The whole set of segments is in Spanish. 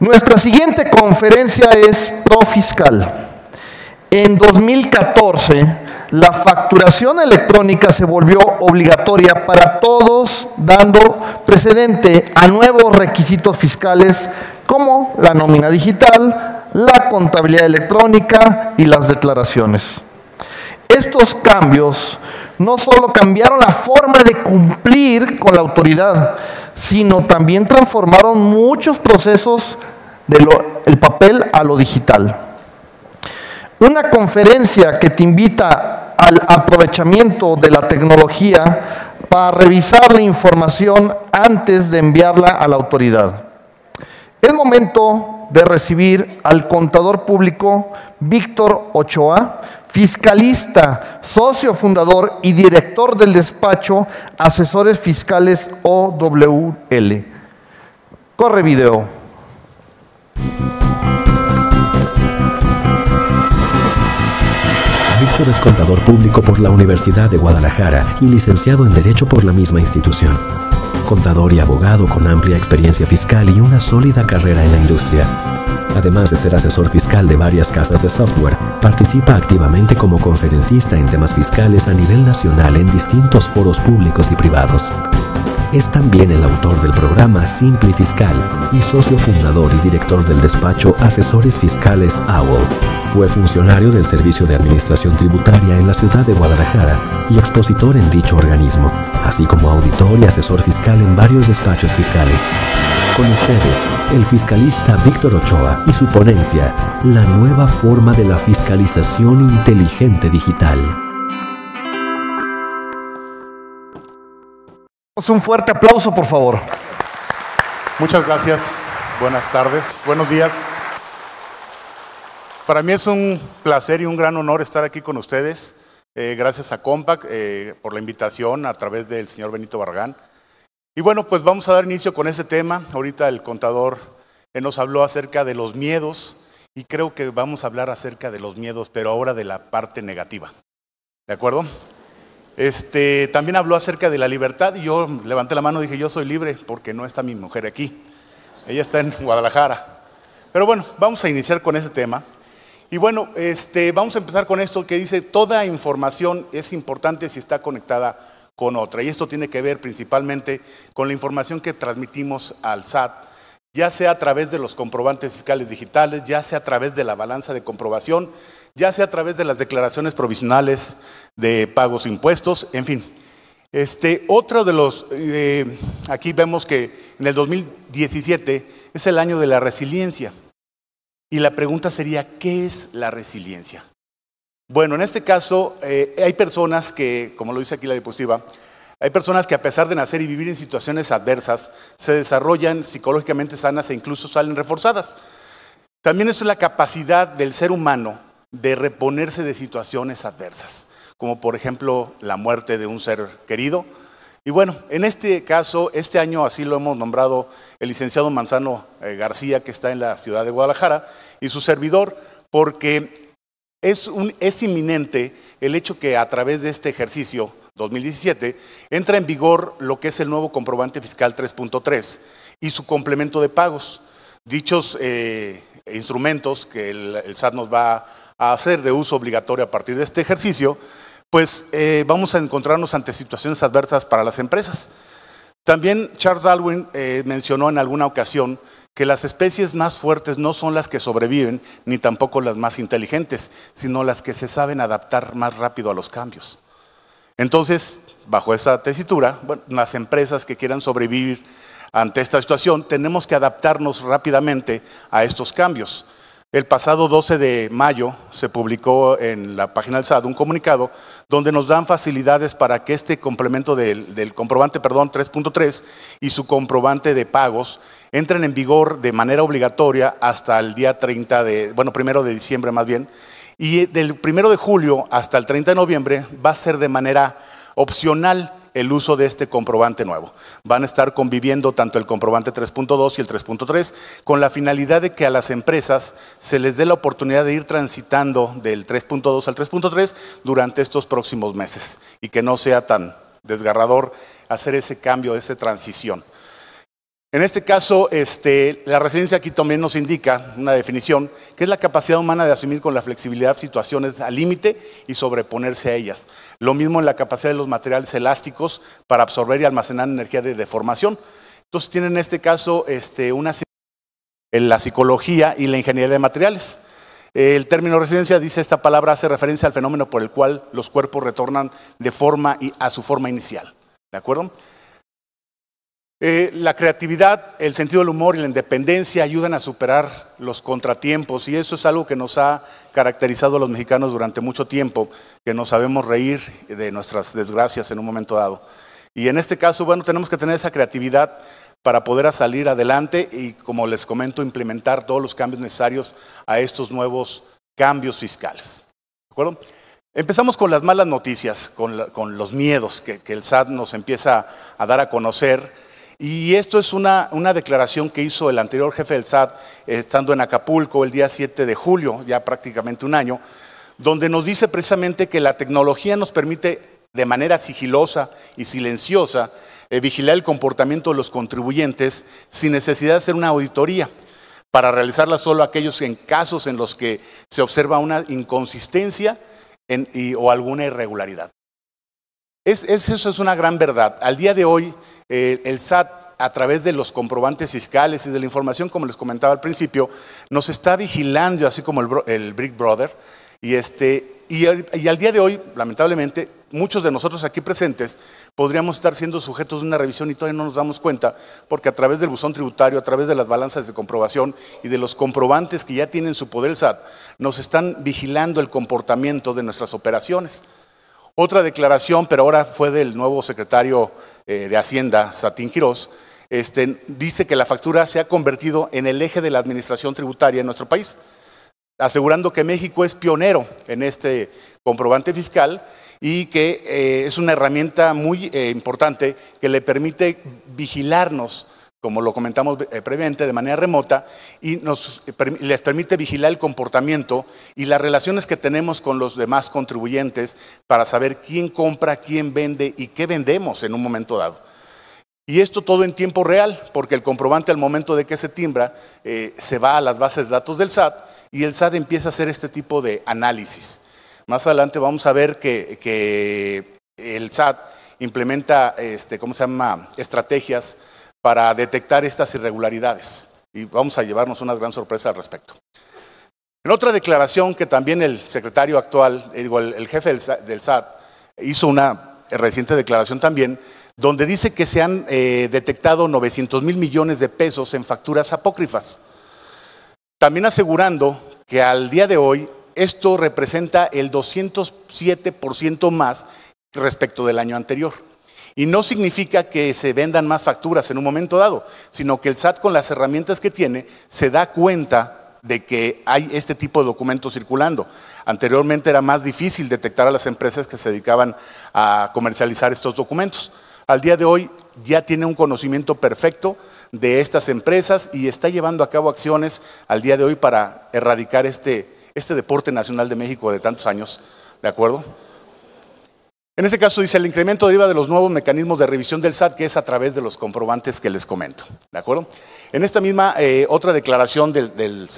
Nuestra siguiente conferencia es Profiscal. En 2014, la facturación electrónica se volvió obligatoria para todos, dando precedente a nuevos requisitos fiscales como la nómina digital, la contabilidad electrónica y las declaraciones. Estos cambios no solo cambiaron la forma de cumplir con la autoridad, sino también transformaron muchos procesos del papel a lo digital. Una conferencia que te invita al aprovechamiento de la tecnología para revisar la información antes de enviarla a la autoridad. Es momento de recibir al contador público Víctor Ochoa, fiscalista, socio fundador y director del despacho Asesores Fiscales OWL. Corre video. Víctor es contador público por la Universidad de Guadalajara y licenciado en Derecho por la misma institución. Contador y abogado con amplia experiencia fiscal y una sólida carrera en la industria. Además de ser asesor fiscal de varias casas de software, participa activamente como conferencista en temas fiscales a nivel nacional en distintos foros públicos y privados. Es también el autor del programa Simple Fiscal y socio fundador y director del despacho Asesores Fiscales AWOL. Fue funcionario del Servicio de Administración Tributaria en la ciudad de Guadalajara y expositor en dicho organismo, así como auditor y asesor fiscal en varios despachos fiscales. Con ustedes, el fiscalista Víctor Ochoa y su ponencia, La nueva forma de la fiscalización inteligente digital. Un fuerte aplauso, por favor. Muchas gracias. Buenas tardes. Buenos días. Para mí es un placer y un gran honor estar aquí con ustedes. Eh, gracias a Compact eh, por la invitación a través del señor Benito Barragán. Y bueno, pues vamos a dar inicio con ese tema. Ahorita el contador eh, nos habló acerca de los miedos y creo que vamos a hablar acerca de los miedos, pero ahora de la parte negativa. ¿De acuerdo? Este, también habló acerca de la libertad y yo levanté la mano y dije, yo soy libre porque no está mi mujer aquí. Ella está en Guadalajara. Pero bueno, vamos a iniciar con ese tema. Y bueno, este, vamos a empezar con esto que dice, toda información es importante si está conectada con otra. Y esto tiene que ver principalmente con la información que transmitimos al SAT, ya sea a través de los comprobantes fiscales digitales, ya sea a través de la balanza de comprobación, ya sea a través de las declaraciones provisionales de pagos e impuestos, en fin. Este, otro de los, eh, aquí vemos que en el 2017 es el año de la resiliencia. Y la pregunta sería, ¿qué es la resiliencia? Bueno, en este caso eh, hay personas que, como lo dice aquí la diapositiva, hay personas que a pesar de nacer y vivir en situaciones adversas, se desarrollan psicológicamente sanas e incluso salen reforzadas. También es la capacidad del ser humano de reponerse de situaciones adversas, como por ejemplo la muerte de un ser querido. Y bueno, en este caso, este año así lo hemos nombrado el licenciado Manzano eh, García, que está en la ciudad de Guadalajara, y su servidor, porque es, un, es inminente el hecho que a través de este ejercicio 2017 entra en vigor lo que es el nuevo comprobante fiscal 3.3 y su complemento de pagos. Dichos eh, instrumentos que el, SAT nos va a hacer de uso obligatorio a partir de este ejercicio, pues eh, vamos a encontrarnos ante situaciones adversas para las empresas. También Charles Darwin eh, mencionó en alguna ocasión que las especies más fuertes no son las que sobreviven, ni tampoco las más inteligentes, sino las que se saben adaptar más rápido a los cambios. Entonces, bajo esa tesitura, las empresas que quieran sobrevivir ante esta situación, tenemos que adaptarnos rápidamente a estos cambios. El pasado 12 de mayo se publicó en la página del SAT un comunicado donde nos dan facilidades para que este complemento del, comprobante, perdón, 3.3 y su comprobante de pagos entren en vigor de manera obligatoria hasta el día 30 de, bueno, primero de diciembre más bien, y del primero de julio hasta el 30 de noviembre va a ser de manera opcional el uso de este comprobante nuevo. Van a estar conviviendo tanto el comprobante 3.2 y el 3.3 con la finalidad de que a las empresas se les dé la oportunidad de ir transitando del 3.2 al 3.3 durante estos próximos meses y que no sea tan desgarrador hacer ese cambio, esa transición. En este caso, este, la resiliencia aquí también nos indica una definición, que es la capacidad humana de asumir con la flexibilidad situaciones al límite y sobreponerse a ellas. Lo mismo en la capacidad de los materiales elásticos para absorber y almacenar energía de deformación. Entonces tienen en este caso este, una en la psicología y la ingeniería de materiales. El término resiliencia dice esta palabra hace referencia al fenómeno por el cual los cuerpos retornan de forma y a su forma inicial. ¿De acuerdo? Eh, la creatividad, el sentido del humor y la independencia ayudan a superar los contratiempos y eso es algo que nos ha caracterizado a los mexicanos durante mucho tiempo, que nos sabemos reír de nuestras desgracias en un momento dado. Y en este caso, bueno, tenemos que tener esa creatividad para poder salir adelante y, como les comento, implementar todos los cambios necesarios a estos nuevos cambios fiscales. ¿De acuerdo? Empezamos con las malas noticias, con, los miedos que, que el SAT nos empieza a dar a conocer y esto es una, declaración que hizo el anterior jefe del SAT, estando en Acapulco el día 7 de julio, ya prácticamente un año, donde nos dice precisamente que la tecnología nos permite de manera sigilosa y silenciosa eh, vigilar el comportamiento de los contribuyentes sin necesidad de hacer una auditoría, para realizarla solo aquellos en casos en los que se observa una inconsistencia o alguna irregularidad. eso es una gran verdad. Al día de hoy, el SAT a través de los comprobantes fiscales y de la información, como les comentaba al principio, nos está vigilando, así como el, Brick Brother. Y, este, y, al día de hoy, lamentablemente, muchos de nosotros aquí presentes podríamos estar siendo sujetos de una revisión y todavía no nos damos cuenta, porque a través del buzón tributario, a través de las balanzas de comprobación y de los comprobantes que ya tienen su poder el SAT, nos están vigilando el comportamiento de nuestras operaciones. Otra declaración, pero ahora fue del nuevo secretario eh, de Hacienda, Satín Quirós, este, dice que la factura se ha convertido en el eje de la administración tributaria en nuestro país, asegurando que México es pionero en este comprobante fiscal y que eh, es una herramienta muy eh, importante que le permite vigilarnos como lo comentamos eh, previamente, de manera remota, y nos, les permite vigilar el comportamiento y las relaciones que tenemos con los demás contribuyentes para saber quién compra, quién vende y qué vendemos en un momento dado. Y esto todo en tiempo real, porque el comprobante al momento de que se timbra eh, se va a las bases de datos del SAT y el SAT empieza a hacer este tipo de análisis. Más adelante vamos a ver que, que el SAT implementa, este, ¿cómo se llama?, estrategias para detectar estas irregularidades. Y vamos a llevarnos una gran sorpresa al respecto. En otra declaración que también el secretario actual, eh, digo, el, jefe del SAT, hizo una reciente declaración también, donde dice que se han eh, detectado 900 mil millones de pesos en facturas apócrifas. También asegurando que al día de hoy esto representa el 207% más respecto del año anterior. Y no significa que se vendan más facturas en un momento dado, sino que el SAT con las herramientas que tiene se da cuenta de que hay este tipo de documentos circulando. Anteriormente era más difícil detectar a las empresas que se dedicaban a comercializar estos documentos. Al día de hoy ya tiene un conocimiento perfecto de estas empresas y está llevando a cabo acciones al día de hoy para erradicar este, este deporte nacional de México de tantos años. ¿De acuerdo? En este caso dice, el incremento deriva de los nuevos mecanismos de revisión del SAT, que es a través de los comprobantes que les comento. ¿De acuerdo? En esta misma eh, otra declaración del,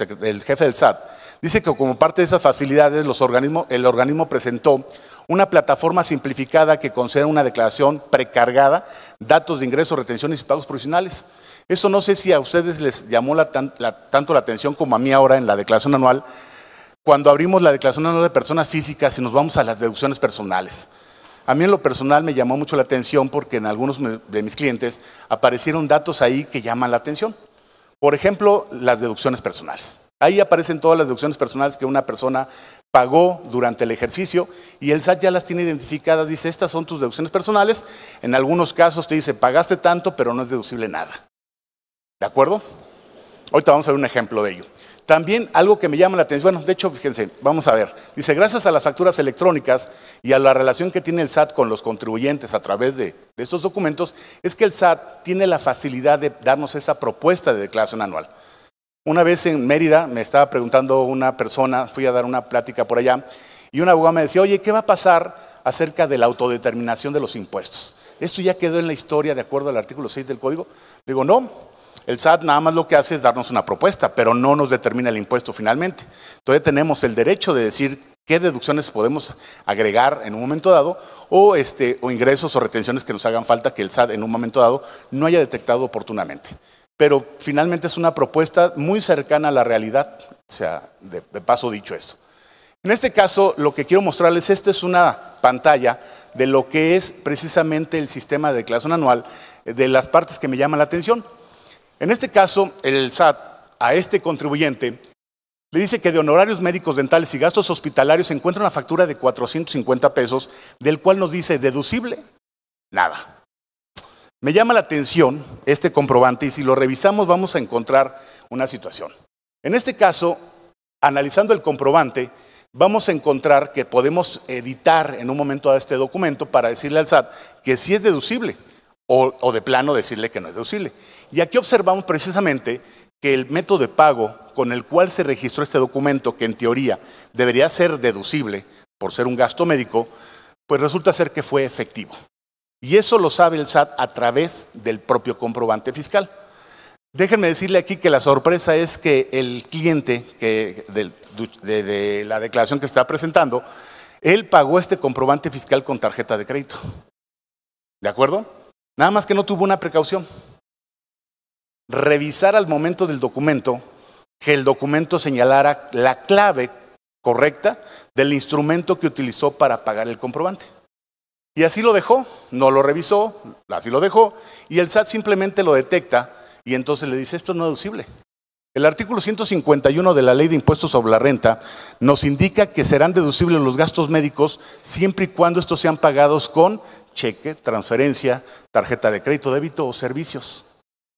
jefe del SAT, dice que como parte de esas facilidades, el organismo presentó una plataforma simplificada que concede una declaración precargada, datos de ingresos, retenciones y pagos provisionales. Eso no sé si a ustedes les llamó tanto la atención como a mí ahora en la declaración anual, cuando abrimos la declaración anual de personas físicas y nos vamos a las deducciones personales. A mí en lo personal me llamó mucho la atención porque en algunos de mis clientes aparecieron datos ahí que llaman la atención. Por ejemplo, las deducciones personales. Ahí aparecen todas las deducciones personales que una persona pagó durante el ejercicio y el SAT ya las tiene identificadas, dice, estas son tus deducciones personales. En algunos casos te dice, pagaste tanto, pero no es deducible nada. ¿De acuerdo? Ahorita vamos a ver un ejemplo de ello. También algo que me llama la atención, bueno, de hecho, fíjense, vamos a ver. Dice, gracias a las facturas electrónicas y a la relación que tiene el SAT con los contribuyentes a través de, estos documentos, es que el SAT tiene la facilidad de darnos esa propuesta de declaración anual. Una vez en Mérida me estaba preguntando una persona, fui a dar una plática por allá, y un abogado me decía, oye, ¿qué va a pasar acerca de la autodeterminación de los impuestos? ¿Esto ya quedó en la historia de acuerdo al artículo 6 del código? Le digo, no, el SAT nada más lo que hace es darnos una propuesta, pero no nos determina el impuesto finalmente. Entonces tenemos el derecho de decir qué deducciones podemos agregar en un momento dado o, este, o ingresos o retenciones que nos hagan falta que el SAT en un momento dado no haya detectado oportunamente. Pero finalmente es una propuesta muy cercana a la realidad, o sea, de, paso dicho esto. En este caso, lo que quiero mostrarles, esto es una pantalla de lo que es precisamente el sistema de declaración anual, eh, de las partes que me llaman la atención. En este caso, el SAT a este contribuyente le dice que de honorarios médicos, dentales y gastos hospitalarios se encuentra una factura de 450 pesos, del cual nos dice deducible, nada. Me llama la atención este comprobante y si lo revisamos vamos a encontrar una situación. En este caso, analizando el comprobante, vamos a encontrar que podemos editar en un momento a este documento para decirle al SAT que sí es deducible o, de plano decirle que no es deducible. Y aquí observamos precisamente que el método de pago con el cual se registró este documento, que en teoría debería ser deducible por ser un gasto médico, pues resulta ser que fue efectivo. Y eso lo sabe el SAT a través del propio comprobante fiscal. Déjenme decirle aquí que la sorpresa es que el cliente que de, de, la declaración que está presentando, él pagó este comprobante fiscal con tarjeta de crédito. ¿De acuerdo? Nada más que no tuvo una precaución. Revisar al momento del documento que el documento señalara la clave correcta del instrumento que utilizó para pagar el comprobante. Y así lo dejó, no lo revisó, así lo dejó, y el SAT simplemente lo detecta y entonces le dice, esto no es deducible. El artículo 151 de la Ley de Impuestos sobre la Renta nos indica que serán deducibles los gastos médicos siempre y cuando estos sean pagados con cheque, transferencia, tarjeta de crédito, débito o servicios.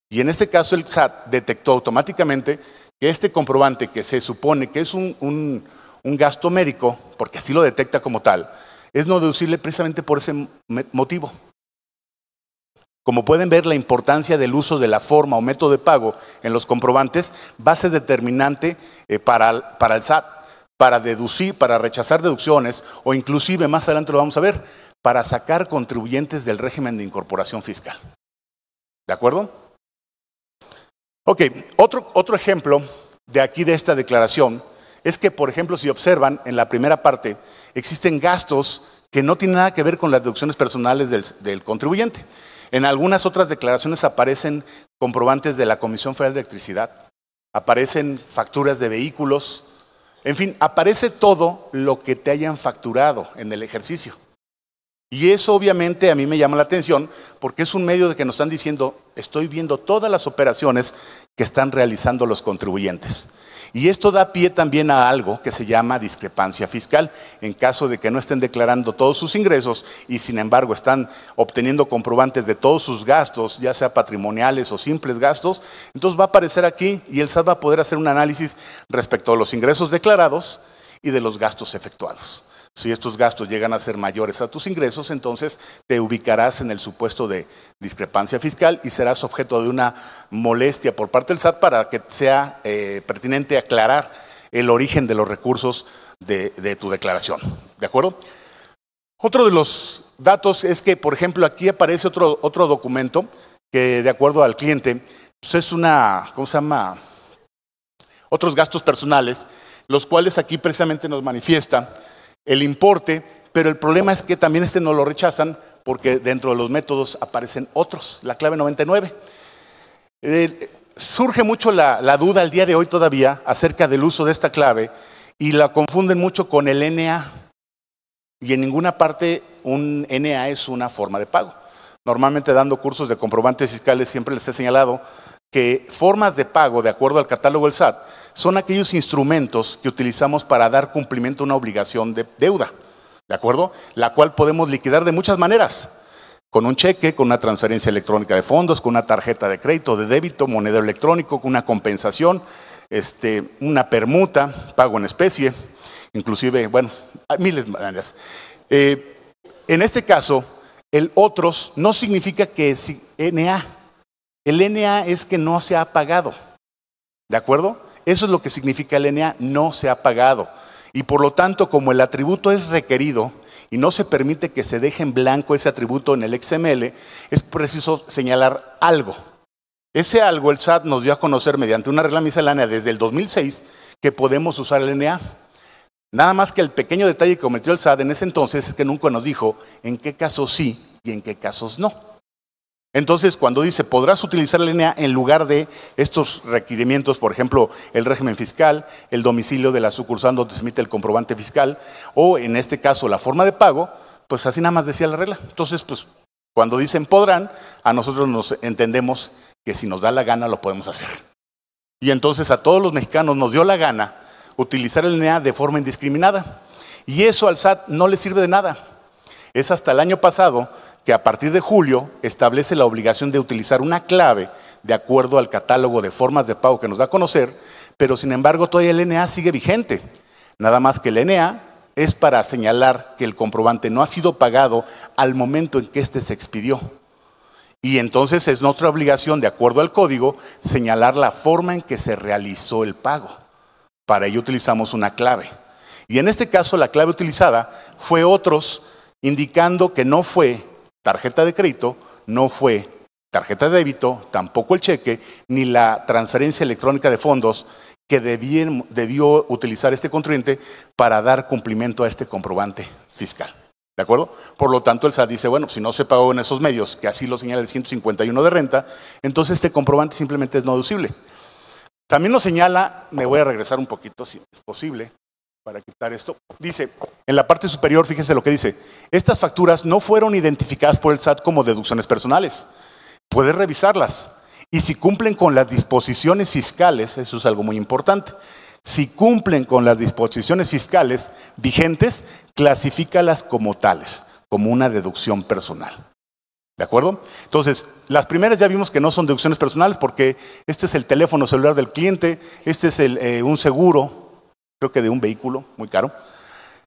Y en este caso el SAT detectó automáticamente que este comprobante que se supone que es un, un, gasto médico, porque así lo detecta como tal, es no deducible precisamente por ese motivo. Como pueden ver, la importancia del uso de la forma o método de pago en los comprobantes va a ser determinante eh, para, para el SAT, para deducir, para rechazar deducciones o inclusive, más adelante lo vamos a ver, para sacar contribuyentes del régimen de incorporación fiscal. ¿De acuerdo? Ok, otro, otro ejemplo de aquí de esta declaración es que, por ejemplo, si observan en la primera parte, existen gastos que no tienen nada que ver con las deducciones personales del, del contribuyente. En algunas otras declaraciones aparecen comprobantes de la Comisión Federal de Electricidad, aparecen facturas de vehículos, en fin, aparece todo lo que te hayan facturado en el ejercicio. Y eso obviamente a mí me llama la atención porque es un medio de que nos están diciendo, estoy viendo todas las operaciones que están realizando los contribuyentes. Y esto da pie también a algo que se llama discrepancia fiscal. En caso de que no estén declarando todos sus ingresos y sin embargo están obteniendo comprobantes de todos sus gastos, ya sea patrimoniales o simples gastos, entonces va a aparecer aquí y el SAT va a poder hacer un análisis respecto a los ingresos declarados y de los gastos efectuados. Si estos gastos llegan a ser mayores a tus ingresos, entonces te ubicarás en el supuesto de discrepancia fiscal y serás objeto de una molestia por parte del SAT para que sea eh, pertinente aclarar el origen de los recursos de, tu declaración. ¿De acuerdo? Otro de los datos es que, por ejemplo, aquí aparece otro, otro documento que, de acuerdo al cliente, pues es una, ¿cómo se llama? Otros gastos personales, los cuales aquí precisamente nos manifiesta el importe, pero el problema es que también este no lo rechazan porque dentro de los métodos aparecen otros, la clave 99. Eh, surge mucho la, la, duda al día de hoy todavía acerca del uso de esta clave y la confunden mucho con el NA. Y en ninguna parte un NA es una forma de pago. Normalmente dando cursos de comprobantes fiscales siempre les he señalado que formas de pago, de acuerdo al catálogo del SAT, son aquellos instrumentos que utilizamos para dar cumplimiento a una obligación de deuda, ¿de acuerdo? La cual podemos liquidar de muchas maneras. Con un cheque, con una transferencia electrónica de fondos, con una tarjeta de crédito, de débito, moneda electrónico, con una compensación, este, una permuta, pago en especie, inclusive, bueno, hay miles de maneras. Eh, en este caso, el otros no significa que es NA. El NA es que no se ha pagado. ¿De acuerdo? Eso es lo que significa el NA, no se ha pagado. Y por lo tanto, como el atributo es requerido y no se permite que se deje en blanco ese atributo en el XML, es preciso señalar algo. Ese algo el SAT nos dio a conocer mediante una regla miscelánea desde el 2006 que podemos usar el NA. Nada más que el pequeño detalle que cometió el SAT en ese entonces es que nunca nos dijo en qué casos sí y en qué casos no. Entonces, cuando dice podrás utilizar el NA en lugar de estos requerimientos, por ejemplo, el régimen fiscal, el domicilio de la sucursal donde se emite el comprobante fiscal, o en este caso la forma de pago, pues así nada más decía la regla. Entonces, pues cuando dicen podrán, a nosotros nos entendemos que si nos da la gana lo podemos hacer. Y entonces a todos los mexicanos nos dio la gana utilizar el NA de forma indiscriminada. Y eso al SAT no le sirve de nada. Es hasta el año pasado que a partir de julio establece la obligación de utilizar una clave de acuerdo al catálogo de formas de pago que nos da a conocer, pero sin embargo todavía el NA sigue vigente. Nada más que el NA es para señalar que el comprobante no ha sido pagado al momento en que éste se expidió. Y entonces es nuestra obligación, de acuerdo al código, señalar la forma en que se realizó el pago. Para ello utilizamos una clave. Y en este caso la clave utilizada fue otros, indicando que no fue tarjeta de crédito, no fue tarjeta de débito, tampoco el cheque, ni la transferencia electrónica de fondos que debió utilizar este contribuyente para dar cumplimiento a este comprobante fiscal. ¿De acuerdo? Por lo tanto, el SAT dice, bueno, si no se pagó en esos medios, que así lo señala el 151 de renta, entonces este comprobante simplemente es no deducible. También nos señala, me voy a regresar un poquito si es posible, para quitar esto. Dice, en la parte superior, fíjense lo que dice, estas facturas no fueron identificadas por el SAT como deducciones personales. Puedes revisarlas. Y si cumplen con las disposiciones fiscales, eso es algo muy importante, si cumplen con las disposiciones fiscales vigentes, clasifícalas como tales, como una deducción personal. ¿De acuerdo? Entonces, las primeras ya vimos que no son deducciones personales porque este es el teléfono celular del cliente, este es eh, un seguro, creo que de un vehículo muy caro.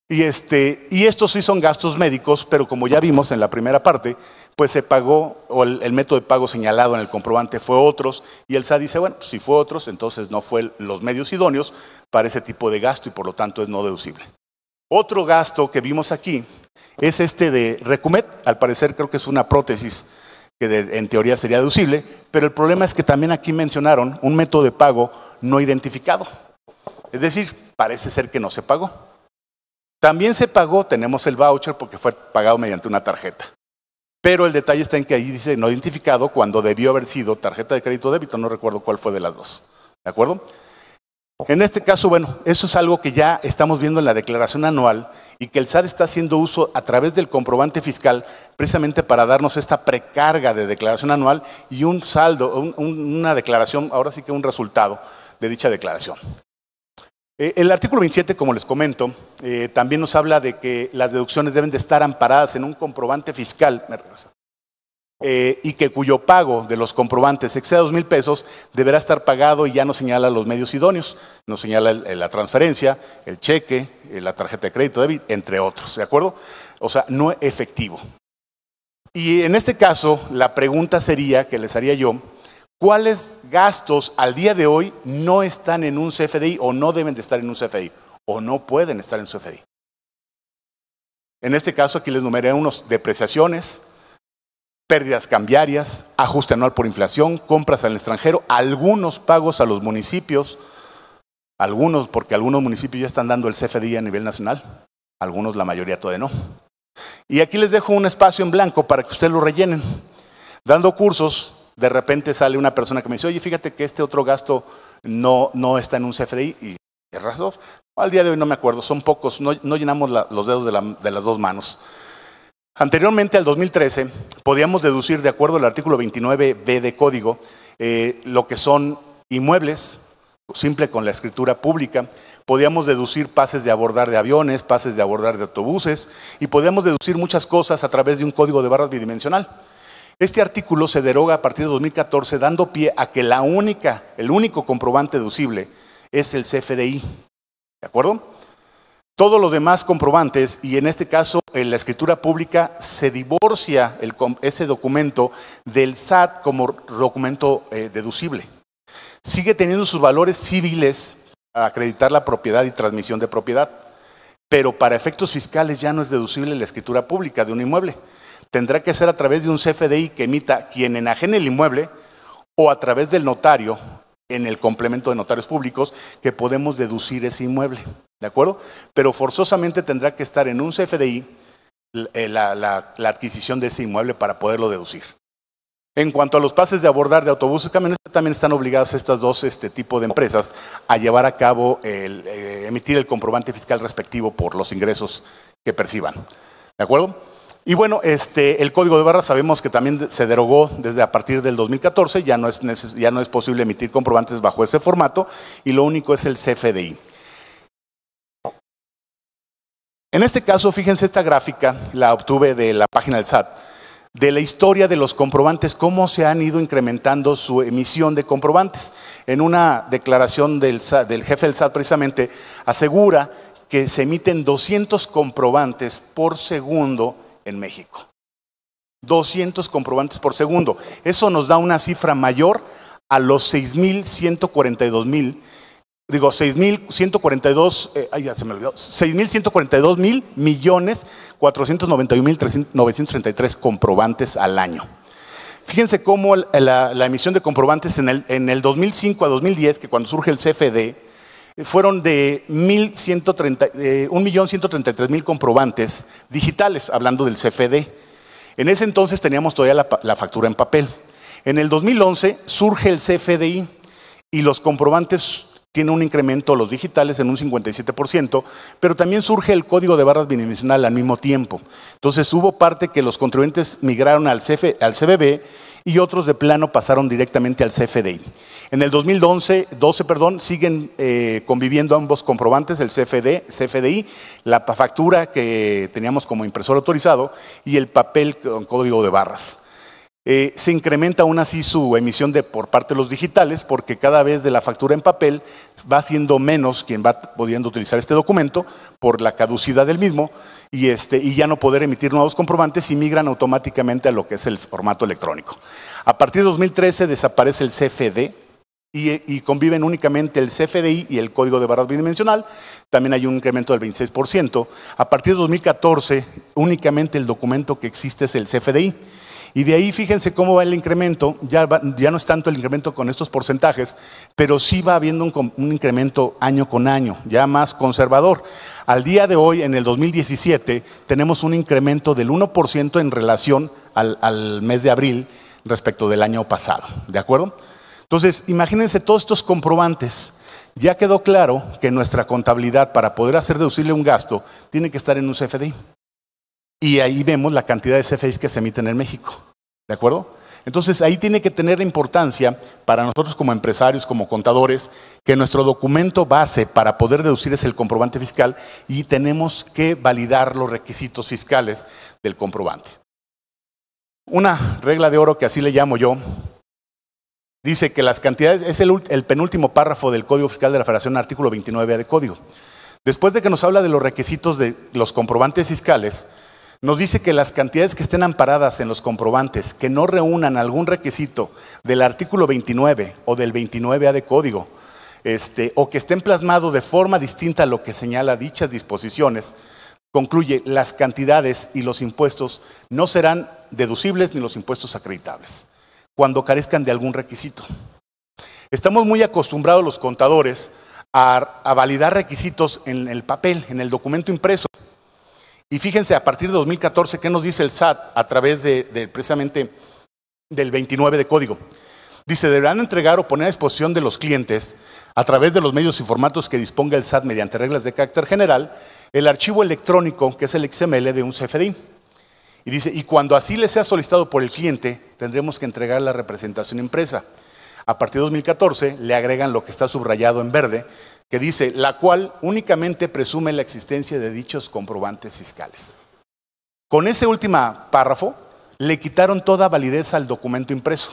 Y, este, y estos sí son gastos médicos, pero como ya vimos en la primera parte, pues se pagó, o el, método de pago señalado en el comprobante fue otros, y el SAT dice, bueno, si fue otros, entonces no fue los medios idóneos para ese tipo de gasto y por lo tanto es no deducible. Otro gasto que vimos aquí es este de Recumet, al parecer creo que es una prótesis que en teoría sería deducible, pero el problema es que también aquí mencionaron un método de pago no identificado. Es decir, parece ser que no se pagó. También se pagó, tenemos el voucher porque fue pagado mediante una tarjeta. Pero el detalle está en que ahí dice no identificado cuando debió haber sido tarjeta de crédito o débito, no recuerdo cuál fue de las dos. ¿De acuerdo? En este caso, bueno, eso es algo que ya estamos viendo en la declaración anual y que el SAT está haciendo uso a través del comprobante fiscal precisamente para darnos esta precarga de declaración anual y un saldo, una declaración, ahora sí que un resultado de dicha declaración. Eh, el artículo 27, como les comento, eh, también nos habla de que las deducciones deben de estar amparadas en un comprobante fiscal eh, y que cuyo pago de los comprobantes exceda dos mil pesos deberá estar pagado y ya no señala los medios idóneos, nos señala la transferencia, el cheque, la tarjeta de crédito, débito, entre otros, ¿de acuerdo? O sea, no efectivo. Y en este caso, la pregunta sería, que les haría yo, ¿Cuáles gastos al día de hoy no están en un CFDI o no deben de estar en un CFDI o no pueden estar en CFDI? En este caso aquí les numeré unos depreciaciones, pérdidas cambiarias, ajuste anual por inflación, compras al extranjero, algunos pagos a los municipios, algunos porque algunos municipios ya están dando el CFDI a nivel nacional, algunos la mayoría todavía no. Y aquí les dejo un espacio en blanco para que ustedes lo rellenen. Dando cursos de repente sale una persona que me dice, oye, fíjate que este otro gasto no, no está en un CFDI y es razón. Al día de hoy no me acuerdo, son pocos, no, llenamos los dedos de, las dos manos. Anteriormente al 2013 podíamos deducir, de acuerdo al artículo 29b de código, eh, lo que son inmuebles, simple con la escritura pública, podíamos deducir pases de abordar de aviones, pases de abordar de autobuses y podíamos deducir muchas cosas a través de un código de barras bidimensional. Este artículo se deroga a partir de 2014 dando pie a que la única, el único comprobante deducible es el CFDI. ¿De acuerdo? Todos los demás comprobantes, y en este caso en la escritura pública, se divorcia ese documento del SAT como documento eh, deducible. Sigue teniendo sus valores civiles a acreditar la propiedad y transmisión de propiedad, pero para efectos fiscales ya no es deducible la escritura pública de un inmueble tendrá que ser a través de un CFDI que emita quien enajene el inmueble o a través del notario en el complemento de notarios públicos que podemos deducir ese inmueble. ¿De acuerdo? Pero forzosamente tendrá que estar en un CFDI eh, la, adquisición de ese inmueble para poderlo deducir. En cuanto a los pases de abordar de autobuses, camiones, también están obligadas estas dos este, tipos de empresas a llevar a cabo, el, eh, emitir el comprobante fiscal respectivo por los ingresos que perciban. ¿De acuerdo? Y bueno, este, el código de barras sabemos que también se derogó desde a partir del 2014, ya no, es ya no es posible emitir comprobantes bajo ese formato y lo único es el CFDI. En este caso, fíjense esta gráfica, la obtuve de la página del SAT, de la historia de los comprobantes, cómo se han ido incrementando su emisión de comprobantes. En una declaración del, del jefe del SAT precisamente asegura que se emiten 200 comprobantes por segundo en México. 200 comprobantes por segundo. Eso nos da una cifra mayor a los 6.142.000 mil digo, 6.142, eh, ay, ya se me olvidó, 6.142 mil millones 491 mil 933 comprobantes al año. Fíjense cómo la, emisión de comprobantes en el, en el 2005 a 2010, que cuando surge el CFD, fueron de 1.133.000 comprobantes digitales, hablando del CFD. En ese entonces teníamos todavía la, factura en papel. En el 2011 surge el CFDI y los comprobantes tiene un incremento los digitales en un 57%, pero también surge el código de barras bidimensional al mismo tiempo. Entonces hubo parte que los contribuyentes migraron al, al CBB y otros de plano pasaron directamente al CFDI. En el 2012 12, perdón, siguen eh, conviviendo ambos comprobantes, el CFD, CFDI, la factura que teníamos como impresor autorizado y el papel con código de barras. Eh, se incrementa aún así su emisión de, por parte de los digitales porque cada vez de la factura en papel va siendo menos quien va pudiendo utilizar este documento por la caducidad del mismo y, este, y ya no poder emitir nuevos comprobantes y migran automáticamente a lo que es el formato electrónico. A partir de 2013 desaparece el CFD, y, conviven únicamente el CFDI y el código de barras bidimensional. También hay un incremento del 26%. A partir de 2014, únicamente el documento que existe es el CFDI. Y de ahí fíjense cómo va el incremento, ya, no es tanto el incremento con estos porcentajes, pero sí va habiendo un, incremento año con año, ya más conservador. Al día de hoy, en el 2017, tenemos un incremento del 1% en relación al, al mes de abril respecto del año pasado, ¿de acuerdo? Entonces, imagínense todos estos comprobantes. Ya quedó claro que nuestra contabilidad para poder hacer deducible un gasto tiene que estar en un CFDI. Y ahí vemos la cantidad de CFDIs que se emiten en México. ¿De acuerdo? Entonces ahí tiene que tener importancia para nosotros como empresarios, como contadores, que nuestro documento base para poder deducir es el comprobante fiscal y tenemos que validar los requisitos fiscales del comprobante. Una regla de oro que así le llamo yo, dice que las cantidades, es el, el penúltimo párrafo del Código Fiscal de la Federación, artículo 29 de Código. Después de que nos habla de los requisitos de los comprobantes fiscales, nos dice que las cantidades que estén amparadas en los comprobantes que no reúnan algún requisito del artículo 29 o del 29A de código, este, o que estén plasmados de forma distinta a lo que señala dichas disposiciones, concluye las cantidades y los impuestos no serán deducibles ni los impuestos acreditables cuando carezcan de algún requisito. Estamos muy acostumbrados los contadores a, a validar requisitos en el papel, en el documento impreso. Y fíjense, a partir de 2014, ¿qué nos dice el SAT a través de, precisamente del 29 de código? Dice, deberán entregar o poner a disposición de los clientes, a través de los medios y formatos que disponga el SAT mediante reglas de carácter general, el archivo electrónico, que es el XML de un CFDI. Y dice, y cuando así le sea solicitado por el cliente, tendremos que entregar la representación impresa. A partir de 2014 le agregan lo que está subrayado en verde, que dice, la cual únicamente presume la existencia de dichos comprobantes fiscales. Con ese último párrafo le quitaron toda validez al documento impreso.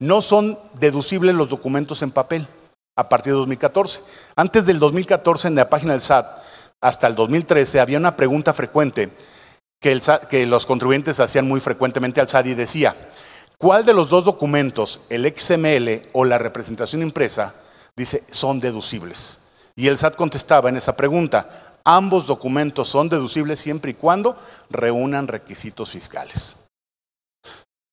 No son deducibles los documentos en papel a partir de 2014. Antes del 2014 en la página del SAT, hasta el 2013, había una pregunta frecuente que, que los contribuyentes hacían muy frecuentemente al SAT y decía, ¿cuál de los dos documentos, el XML o la representación impresa, dice, son deducibles. Y el SAT contestaba en esa pregunta, ambos documentos son deducibles siempre y cuando reúnan requisitos fiscales.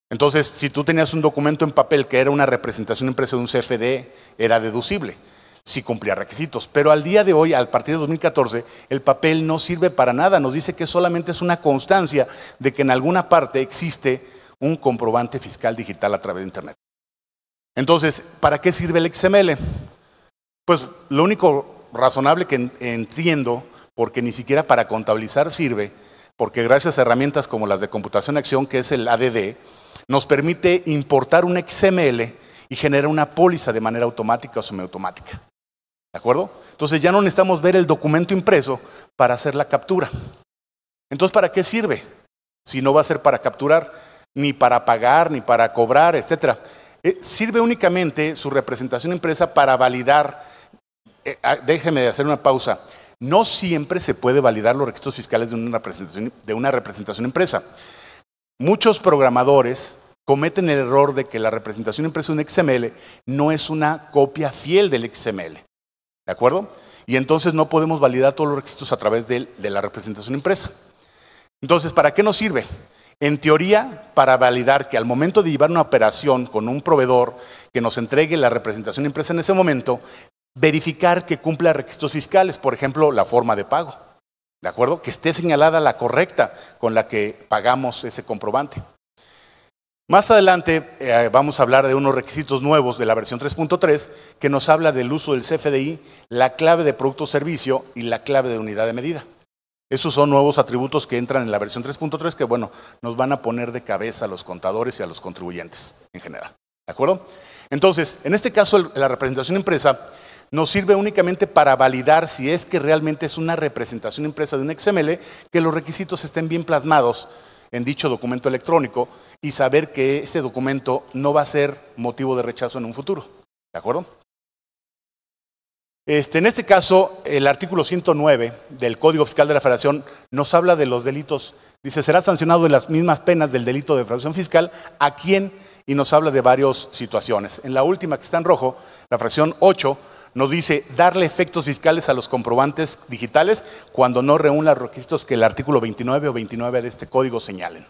Entonces, si tú tenías un documento en papel que era una representación impresa de un CFD, era deducible si cumplía requisitos. Pero al día de hoy, al partir de 2014, el papel no sirve para nada. Nos dice que solamente es una constancia de que en alguna parte existe un comprobante fiscal digital a través de Internet. Entonces, ¿para qué sirve el XML? Pues lo único razonable que entiendo, porque ni siquiera para contabilizar sirve, porque gracias a herramientas como las de computación acción, que es el ADD, nos permite importar un XML y generar una póliza de manera automática o semiautomática. ¿De acuerdo? Entonces ya no necesitamos ver el documento impreso para hacer la captura. Entonces, ¿para qué sirve? Si no va a ser para capturar, ni para pagar, ni para cobrar, etc. Eh, sirve únicamente su representación impresa para validar, eh, ah, déjeme hacer una pausa, no siempre se puede validar los requisitos fiscales de una representación, de una representación impresa. Muchos programadores cometen el error de que la representación impresa de un XML no es una copia fiel del XML. ¿De acuerdo? Y entonces no podemos validar todos los requisitos a través de, la representación impresa. Entonces, ¿para qué nos sirve? En teoría, para validar que al momento de llevar una operación con un proveedor que nos entregue la representación impresa en ese momento, verificar que cumpla requisitos fiscales, por ejemplo, la forma de pago. ¿De acuerdo? Que esté señalada la correcta con la que pagamos ese comprobante. Más adelante eh, vamos a hablar de unos requisitos nuevos de la versión 3.3 que nos habla del uso del CFDI, la clave de producto o servicio y la clave de unidad de medida. Esos son nuevos atributos que entran en la versión 3.3 que, bueno, nos van a poner de cabeza a los contadores y a los contribuyentes en general. ¿De acuerdo? Entonces, en este caso, la representación impresa nos sirve únicamente para validar si es que realmente es una representación impresa de un XML, que los requisitos estén bien plasmados en dicho documento electrónico y saber que ese documento no va a ser motivo de rechazo en un futuro. ¿De acuerdo? Este, en este caso, el artículo 109 del Código Fiscal de la Federación nos habla de los delitos. Dice, será sancionado de las mismas penas del delito de fracción fiscal a quien, y nos habla de varias situaciones. En la última que está en rojo, la fracción 8, nos dice darle efectos fiscales a los comprobantes digitales cuando no reúna los requisitos que el artículo 29 o 29 de este código señalen.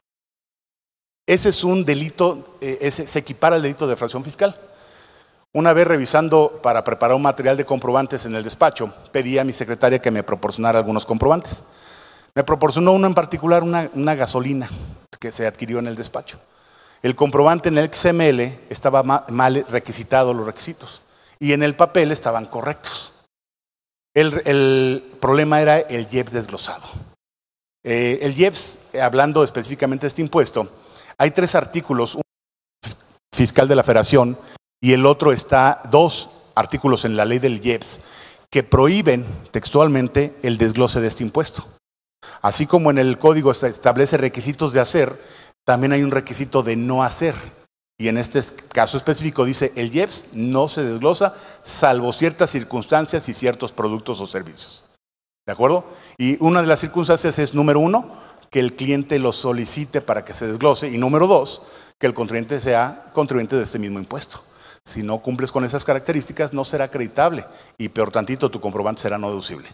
Ese es un delito, eh, se equipara al delito de fracción fiscal. Una vez revisando para preparar un material de comprobantes en el despacho, pedí a mi secretaria que me proporcionara algunos comprobantes. Me proporcionó uno en particular, una, una gasolina que se adquirió en el despacho. El comprobante en el XML estaba mal requisitado los requisitos y en el papel estaban correctos. El, problema era el IEPS desglosado. Eh, el IEPS, hablando específicamente de este impuesto, hay tres artículos, uno fiscal de la federación y el otro está, dos artículos en la ley del IEPS, que prohíben textualmente el desglose de este impuesto. Así como en el código establece requisitos de hacer, también hay un requisito de no hacer. Y en este caso específico dice, el IEPS no se desglosa salvo ciertas circunstancias y ciertos productos o servicios. ¿De acuerdo? Y una de las circunstancias es, número uno, que el cliente lo solicite para que se desglose. Y número dos, que el contribuyente sea contribuyente de este mismo impuesto. Si no cumples con esas características, no será acreditable y peor tantito, tu comprobante será no deducible.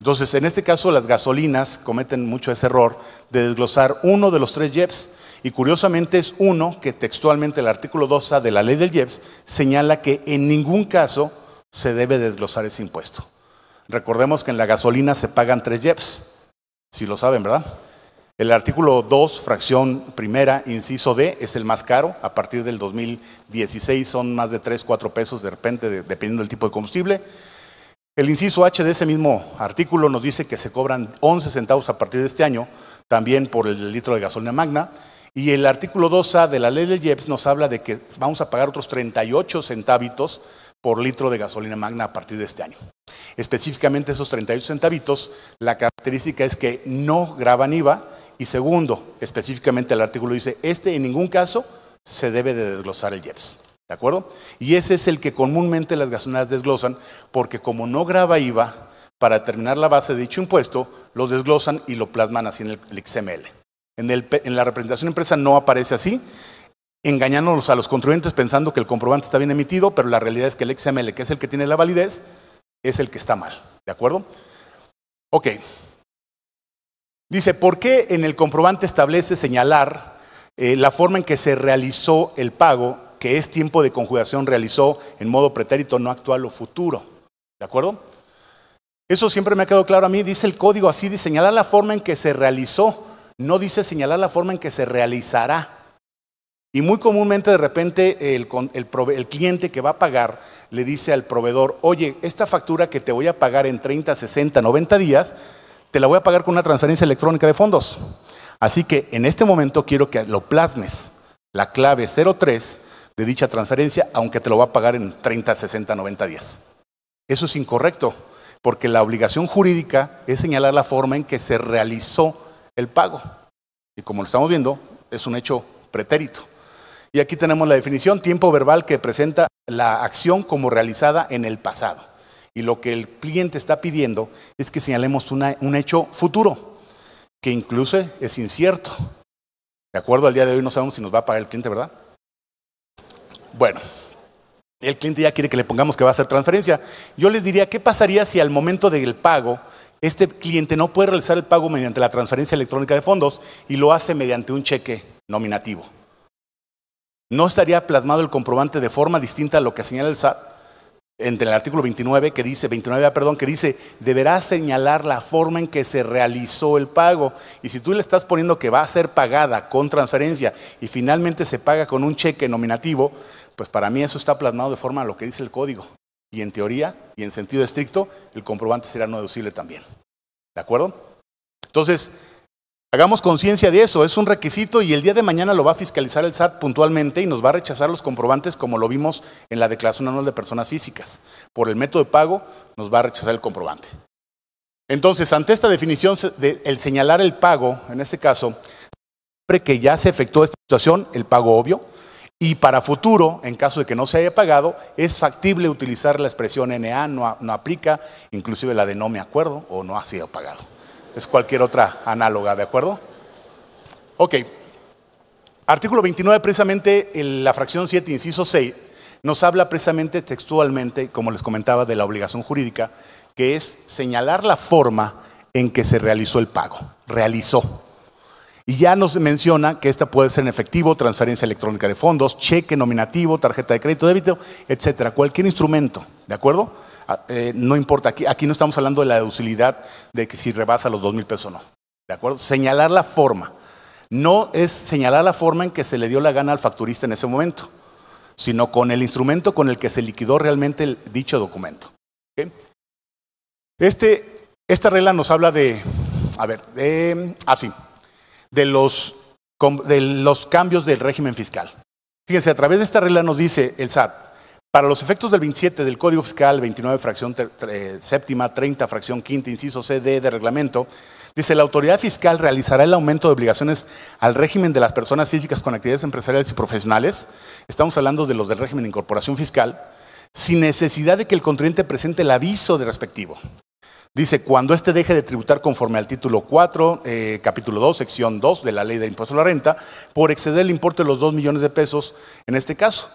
Entonces, en este caso, las gasolinas cometen mucho ese error de desglosar uno de los tres IEPS y curiosamente es uno que textualmente el artículo 2A de la ley del IEPS señala que en ningún caso se debe desglosar ese impuesto. Recordemos que en la gasolina se pagan tres IEPS, si lo saben, ¿verdad? El artículo 2, fracción primera, inciso D, es el más caro. A partir del 2016 son más de 3, 4 pesos de repente, dependiendo del tipo de combustible. El inciso H de ese mismo artículo nos dice que se cobran 11 centavos a partir de este año, también por el litro de gasolina magna. Y el artículo 2A de la ley del IEPS nos habla de que vamos a pagar otros 38 centavitos por litro de gasolina magna a partir de este año. Específicamente esos 38 centavitos, la característica es que no graban IVA y segundo, específicamente el artículo dice, este en ningún caso se debe de desglosar el IEPS. ¿De acuerdo? Y ese es el que comúnmente las gasolineras desglosan porque como no graba IVA, para determinar la base de dicho impuesto, lo desglosan y lo plasman así en el XML. En, la representación empresa no aparece así, engañándonos a los contribuyentes pensando que el comprobante está bien emitido, pero la realidad es que el XML, que es el que tiene la validez, es el que está mal. ¿De acuerdo? Ok. Dice, ¿por qué en el comprobante establece señalar eh, la forma en que se realizó el pago, que es tiempo de conjugación, realizó en modo pretérito no actual o futuro. ¿De acuerdo? Eso siempre me ha quedado claro a mí. Dice el código así, de señalar la forma en que se realizó. No dice señalar la forma en que se realizará. Y muy comúnmente de repente el, el, cliente que va a pagar le dice al proveedor, oye, esta factura que te voy a pagar en 30, 60, 90 días, te la voy a pagar con una transferencia electrónica de fondos. Así que en este momento quiero que lo plasmes, la clave 03 de dicha transferencia, aunque te lo va a pagar en 30, 60, 90 días. Eso es incorrecto, porque la obligación jurídica es señalar la forma en que se realizó el pago. Y como lo estamos viendo, es un hecho pretérito. Y aquí tenemos la definición, tiempo verbal que presenta la acción como realizada en el pasado. Y lo que el cliente está pidiendo es que señalemos un hecho futuro, que incluso es incierto. De acuerdo al día de hoy no sabemos si nos va a pagar el cliente, ¿verdad? Bueno, el cliente ya quiere que le pongamos que va a hacer transferencia. Yo les diría, ¿qué pasaría si al momento del pago este cliente no puede realizar el pago mediante la transferencia electrónica de fondos y lo hace mediante un cheque nominativo? ¿No estaría plasmado el comprobante de forma distinta a lo que señala el SAT? Entre el artículo 29 que dice, 29, perdón, que dice, deberá señalar la forma en que se realizó el pago. Y si tú le estás poniendo que va a ser pagada con transferencia y finalmente se paga con un cheque nominativo, pues para mí eso está plasmado de forma a lo que dice el código. Y en teoría y en sentido estricto, el comprobante será no deducible también. ¿De acuerdo? Entonces, Hagamos conciencia de eso, es un requisito y el día de mañana lo va a fiscalizar el SAT puntualmente y nos va a rechazar los comprobantes como lo vimos en la declaración anual de personas físicas. Por el método de pago nos va a rechazar el comprobante. Entonces, ante esta definición de el señalar el pago, en este caso, siempre que ya se efectuó esta situación, el pago obvio, y para futuro, en caso de que no se haya pagado, es factible utilizar la expresión NA, no, aplica, inclusive la de no me acuerdo o no ha sido pagado es cualquier otra análoga, ¿de acuerdo? Ok. Artículo 29, precisamente en la fracción 7, inciso 6, nos habla precisamente textualmente, como les comentaba, de la obligación jurídica, que es señalar la forma en que se realizó el pago. Realizó. Y ya nos menciona que esta puede ser en efectivo, transferencia electrónica de fondos, cheque nominativo, tarjeta de crédito, débito, etcétera, cualquier instrumento, ¿de acuerdo? Ah, eh, no importa, aquí, no estamos hablando de la deducibilidad de que si rebasa los dos mil pesos o no. ¿De acuerdo? Señalar la forma. No es señalar la forma en que se le dio la gana al facturista en ese momento, sino con el instrumento con el que se liquidó realmente dicho documento. Este, esta regla nos habla de, a ver, así, ah, de los, de los cambios del régimen fiscal. Fíjense, a través de esta regla nos dice el SAT, para los efectos del 27 del Código Fiscal, 29 fracción séptima, 30 fracción quinta, inciso CD de reglamento, dice la autoridad fiscal realizará el aumento de obligaciones al régimen de las personas físicas con actividades empresariales y profesionales, estamos hablando de los del régimen de incorporación fiscal, sin necesidad de que el contribuyente presente el aviso de respectivo. Dice, cuando éste deje de tributar conforme al título 4, eh, capítulo 2, sección 2 de la ley de impuesto a la renta, por exceder el importe de los 2 millones de pesos en este caso.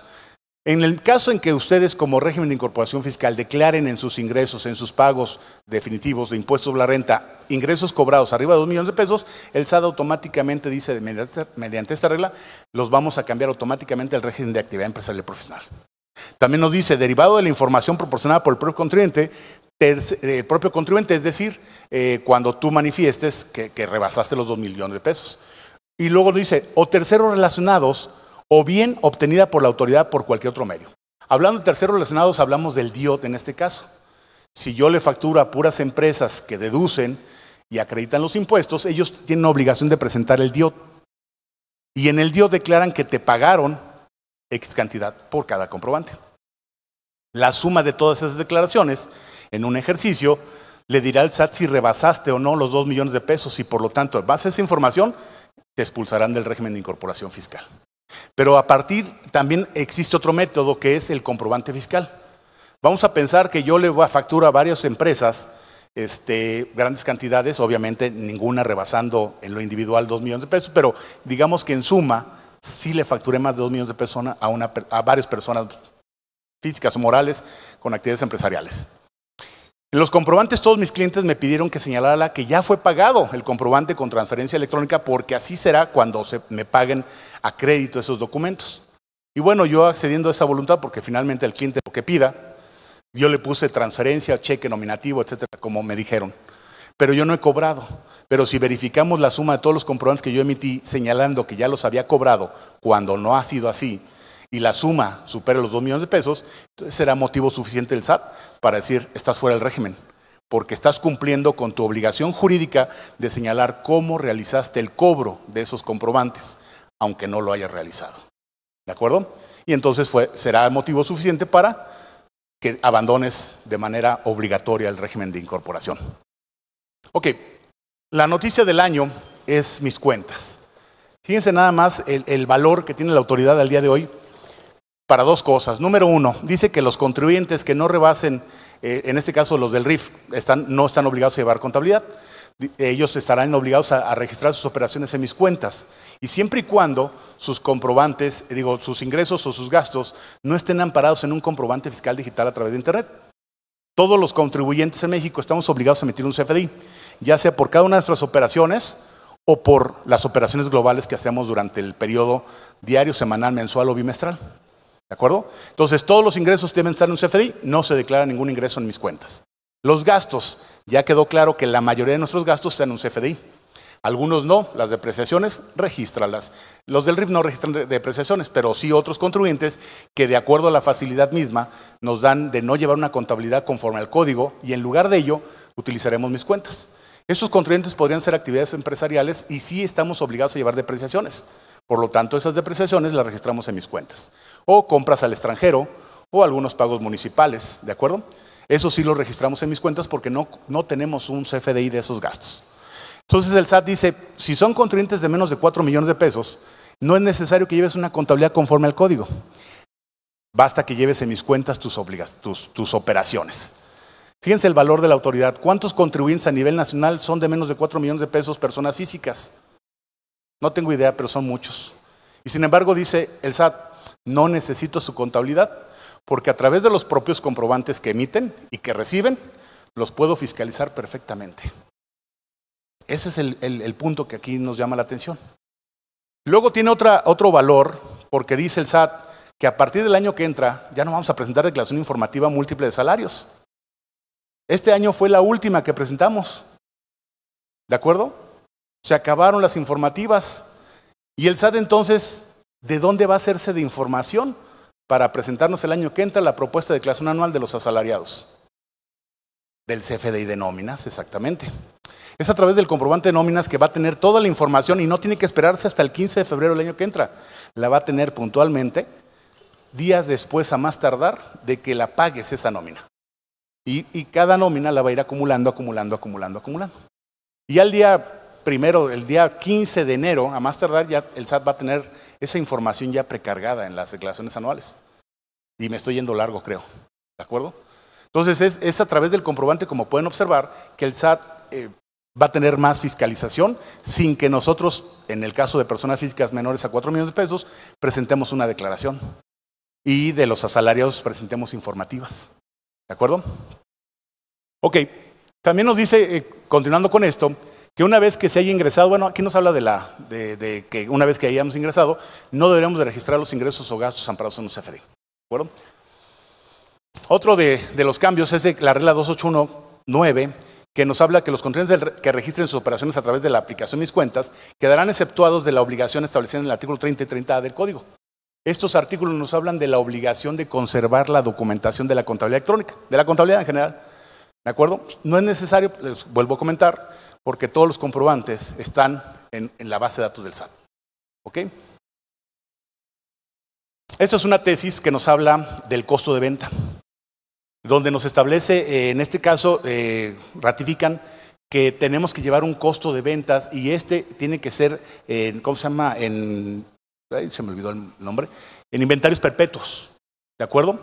En el caso en que ustedes como régimen de incorporación fiscal declaren en sus ingresos, en sus pagos definitivos de impuestos a la renta, ingresos cobrados arriba de 2 millones de pesos, el SAT automáticamente dice, mediante esta regla, los vamos a cambiar automáticamente al régimen de actividad empresarial profesional. También nos dice, derivado de la información proporcionada por el propio contribuyente, el propio contribuyente, es decir, eh, cuando tú manifiestes que, que rebasaste los 2 millones de pesos. Y luego dice, o terceros relacionados o bien obtenida por la autoridad por cualquier otro medio. Hablando de terceros relacionados, hablamos del DIOT en este caso. Si yo le facturo a puras empresas que deducen y acreditan los impuestos, ellos tienen obligación de presentar el DIOT. Y en el DIOT declaran que te pagaron X cantidad por cada comprobante. La suma de todas esas declaraciones en un ejercicio le dirá al SAT si rebasaste o no los 2 millones de pesos y por lo tanto, en base a esa información, te expulsarán del régimen de incorporación fiscal. Pero a partir también existe otro método que es el comprobante fiscal. Vamos a pensar que yo le voy a factura a varias empresas este, grandes cantidades, obviamente ninguna rebasando en lo individual dos millones de pesos, pero digamos que en suma sí le facturé más de dos millones de pesos a, a varias personas físicas o morales con actividades empresariales. En los comprobantes todos mis clientes me pidieron que señalara que ya fue pagado el comprobante con transferencia electrónica porque así será cuando se me paguen a crédito esos documentos. Y bueno, yo accediendo a esa voluntad porque finalmente el cliente lo que pida, yo le puse transferencia, cheque nominativo, etcétera, como me dijeron. Pero yo no he cobrado. Pero si verificamos la suma de todos los comprobantes que yo emití señalando que ya los había cobrado cuando no ha sido así, y la suma supera los 2 millones de pesos, entonces será motivo suficiente el SAT para decir, estás fuera del régimen, porque estás cumpliendo con tu obligación jurídica de señalar cómo realizaste el cobro de esos comprobantes, aunque no lo hayas realizado. ¿De acuerdo? Y entonces fue, será motivo suficiente para que abandones de manera obligatoria el régimen de incorporación. Ok, la noticia del año es mis cuentas. Fíjense nada más el valor que tiene la autoridad al día de hoy para dos cosas. Número uno, dice que los contribuyentes que no rebasen, eh, en este caso los del RIF, no están obligados a llevar contabilidad. Ellos estarán obligados a, registrar sus operaciones en mis cuentas. Y siempre y cuando sus comprobantes, eh, digo, sus ingresos o sus gastos no estén amparados en un comprobante fiscal digital a través de Internet. Todos los contribuyentes en México estamos obligados a emitir un CFDI, ya sea por cada una de nuestras operaciones o por las operaciones globales que hacemos durante el periodo diario, semanal, mensual o bimestral. ¿De acuerdo? Entonces, todos los ingresos deben estar en un CFDI, no se declara ningún ingreso en mis cuentas. Los gastos, ya quedó claro que la mayoría de nuestros gastos están en un CFDI. Algunos no, las depreciaciones, regístralas. Los del RIF no registran depreciaciones, pero sí otros contribuyentes que de acuerdo a la facilidad misma nos dan de no llevar una contabilidad conforme al código y en lugar de ello utilizaremos mis cuentas. Estos contribuyentes podrían ser actividades empresariales y sí estamos obligados a llevar depreciaciones. Por lo tanto, esas depreciaciones las registramos en mis cuentas. O compras al extranjero o algunos pagos municipales, ¿de acuerdo? Eso sí lo registramos en mis cuentas porque no, no tenemos un CFDI de esos gastos. Entonces el SAT dice, si son contribuyentes de menos de 4 millones de pesos, no es necesario que lleves una contabilidad conforme al código. Basta que lleves en mis cuentas tus, tus, tus operaciones. Fíjense el valor de la autoridad. ¿Cuántos contribuyentes a nivel nacional son de menos de 4 millones de pesos personas físicas? No tengo idea, pero son muchos. Y sin embargo dice el SAT, no necesito su contabilidad, porque a través de los propios comprobantes que emiten y que reciben, los puedo fiscalizar perfectamente. Ese es el, punto que aquí nos llama la atención. Luego tiene otra, otro valor, porque dice el SAT que a partir del año que entra ya no vamos a presentar declaración informativa múltiple de salarios. Este año fue la última que presentamos. ¿De acuerdo? Se acabaron las informativas. Y el SAT entonces, ¿de dónde va a hacerse de información para presentarnos el año que entra la propuesta de declaración anual de los asalariados? Del CFDI de nóminas, exactamente. Es a través del comprobante de nóminas que va a tener toda la información y no tiene que esperarse hasta el 15 de febrero del año que entra. La va a tener puntualmente días después a más tardar de que la pagues esa nómina. Y, y cada nómina la va a ir acumulando, acumulando, acumulando, acumulando. Y al día primero, el día 15 de enero, a más tardar, ya el SAT va a tener esa información ya precargada en las declaraciones anuales. Y me estoy yendo largo, creo. ¿De acuerdo? Entonces es, a través del comprobante, como pueden observar, que el SAT eh, va a tener más fiscalización sin que nosotros, en el caso de personas físicas menores a 4 millones de pesos, presentemos una declaración. Y de los asalariados presentemos informativas. ¿De acuerdo? Ok. También nos dice, eh, continuando con esto, que una vez que se haya ingresado, bueno, aquí nos habla de, la, de, que una vez que hayamos ingresado, no deberíamos de registrar los ingresos o gastos amparados en un CFD. ¿De Otro de, los cambios es de la regla 2819, que nos habla que los contribuyentes que registren sus operaciones a través de la aplicación Mis Cuentas quedarán exceptuados de la obligación establecida en el artículo 30 y 30A del Código. Estos artículos nos hablan de la obligación de conservar la documentación de la contabilidad electrónica, de la contabilidad en general. ¿De acuerdo? No es necesario, les vuelvo a comentar, porque todos los comprobantes están en, la base de datos del SAT. ¿Ok? Esta es una tesis que nos habla del costo de venta, donde nos establece, eh, en este caso, eh, ratifican que tenemos que llevar un costo de ventas y este tiene que ser, ¿cómo se llama? En, se me olvidó el nombre, en inventarios perpetuos, ¿de acuerdo?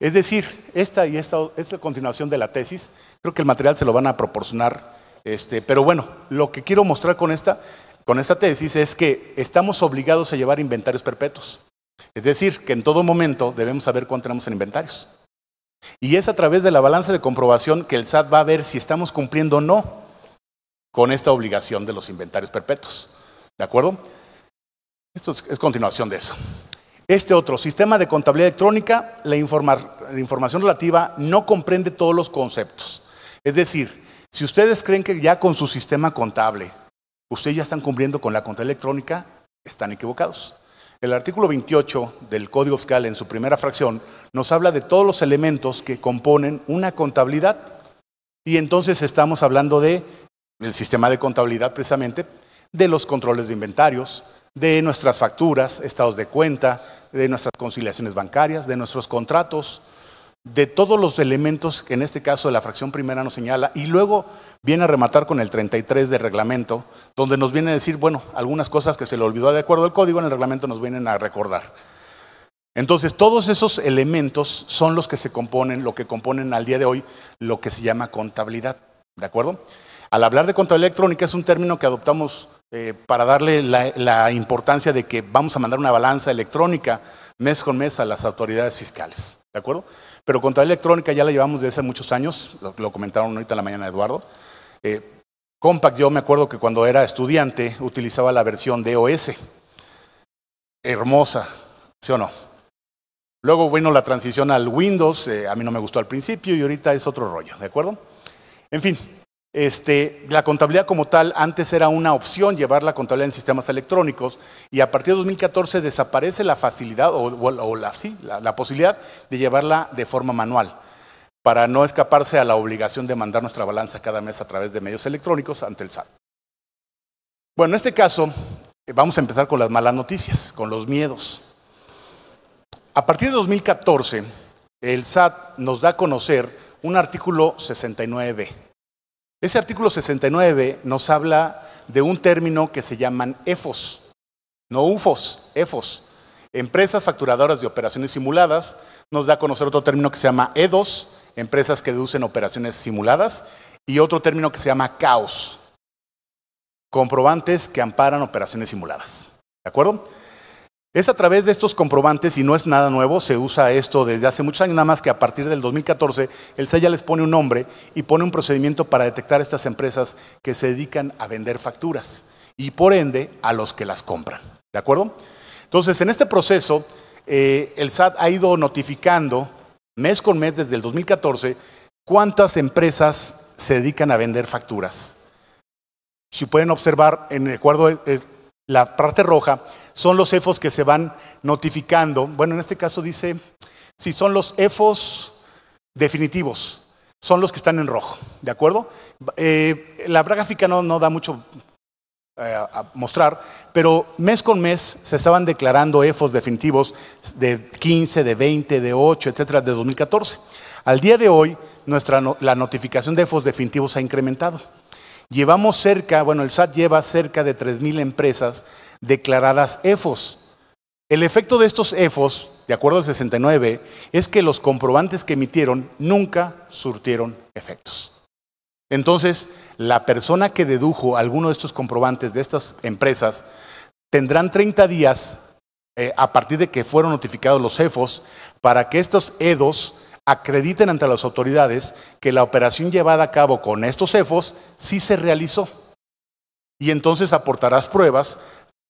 Es decir, esta y esta, esta continuación de la tesis, creo que el material se lo van a proporcionar este, pero bueno, lo que quiero mostrar con esta, con esta tesis es que estamos obligados a llevar inventarios perpetuos. Es decir, que en todo momento debemos saber cuánto tenemos en inventarios. Y es a través de la balanza de comprobación que el SAT va a ver si estamos cumpliendo o no con esta obligación de los inventarios perpetuos. ¿De acuerdo? Esto es, continuación de eso. Este otro, sistema de contabilidad electrónica, la, la información relativa no comprende todos los conceptos. Es decir, si ustedes creen que ya con su sistema contable, ustedes ya están cumpliendo con la contabilidad electrónica, están equivocados. El artículo 28 del Código Fiscal en su primera fracción nos habla de todos los elementos que componen una contabilidad. Y entonces estamos hablando de el sistema de contabilidad precisamente, de los controles de inventarios, de nuestras facturas, estados de cuenta, de nuestras conciliaciones bancarias, de nuestros contratos, de todos los elementos que en este caso la fracción primera nos señala, y luego viene a rematar con el 33 del reglamento, donde nos viene a decir, bueno, algunas cosas que se le olvidó de acuerdo al código, en el reglamento nos vienen a recordar. Entonces, todos esos elementos son los que se componen, lo que componen al día de hoy lo que se llama contabilidad, ¿de acuerdo? Al hablar de contabilidad electrónica es un término que adoptamos eh, para darle la importancia de que vamos a mandar una balanza electrónica mes con mes a las autoridades fiscales, ¿de acuerdo? Pero contabilidad electrónica ya la llevamos desde hace muchos años, lo, comentaron ahorita en la mañana Eduardo. Eh, Compact, yo me acuerdo que cuando era estudiante utilizaba la versión DOS. Hermosa, ¿sí o no? Luego vino la transición al Windows, eh, a mí no me gustó al principio y ahorita es otro rollo, ¿de acuerdo? En fin, este, la contabilidad como tal, antes era una opción llevar la contabilidad en sistemas electrónicos y a partir de 2014 desaparece la facilidad o, la, la, posibilidad de llevarla de forma manual para no escaparse a la obligación de mandar nuestra balanza cada mes a través de medios electrónicos ante el SAT. Bueno, en este caso eh, vamos a empezar con las malas noticias, con los miedos. A partir de 2014, el SAT nos da a conocer un artículo 69b ese artículo 69 nos habla de un término que se llaman EFOS, no UFOS, EFOS. Empresas facturadoras de operaciones simuladas. Nos da a conocer otro término que se llama EDOS, empresas que deducen operaciones simuladas. Y otro término que se llama CAOS, comprobantes que amparan operaciones simuladas. ¿De acuerdo? Es a través de estos comprobantes, y no es nada nuevo, se usa esto desde hace muchos años, nada más que a partir del 2014 el SEA les pone un nombre y pone un procedimiento para detectar estas empresas que se dedican a vender facturas y por ende a los que las compran. ¿De acuerdo? Entonces, en este proceso, eh, el SAT ha ido notificando mes con mes desde el 2014 cuántas empresas se dedican a vender facturas. Si pueden observar, en el acuerdo, eh, la parte roja son los EFOS que se van notificando. Bueno, en este caso dice, si son los EFOS definitivos, son los que están en rojo, ¿de acuerdo? Eh, la gráfica no, no da mucho eh, a mostrar, pero mes con mes se estaban declarando EFOS definitivos de 15, de 20, de 8, etcétera, de 2014. Al día de hoy, nuestra, la notificación de EFOS definitivos ha incrementado. Llevamos cerca, bueno, el SAT lleva cerca de 3.000 empresas declaradas EFOS. El efecto de estos EFOS, de acuerdo al 69, es que los comprobantes que emitieron nunca surtieron efectos. Entonces, la persona que dedujo alguno de estos comprobantes de estas empresas tendrán 30 días eh, a partir de que fueron notificados los EFOS para que estos EDOS acrediten ante las autoridades que la operación llevada a cabo con estos EFOS sí se realizó. Y entonces aportarás pruebas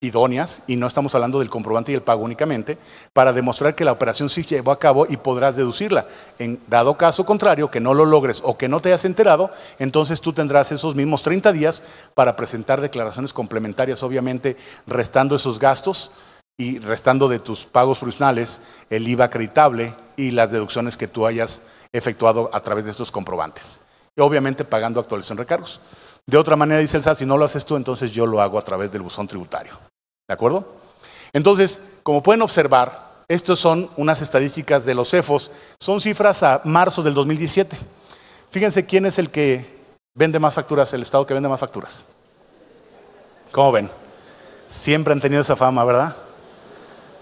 idóneas, y no estamos hablando del comprobante y el pago únicamente, para demostrar que la operación sí llevó a cabo y podrás deducirla. En dado caso contrario, que no lo logres o que no te hayas enterado, entonces tú tendrás esos mismos 30 días para presentar declaraciones complementarias, obviamente restando esos gastos y restando de tus pagos provisionales el IVA acreditable y las deducciones que tú hayas efectuado a través de estos comprobantes. Obviamente pagando actualización recargos. De otra manera, dice el SAT, si no lo haces tú, entonces yo lo hago a través del buzón tributario. ¿De acuerdo? Entonces, como pueden observar, estas son unas estadísticas de los CEFOS. Son cifras a marzo del 2017. Fíjense quién es el que vende más facturas, el estado que vende más facturas. ¿Cómo ven? Siempre han tenido esa fama, ¿verdad?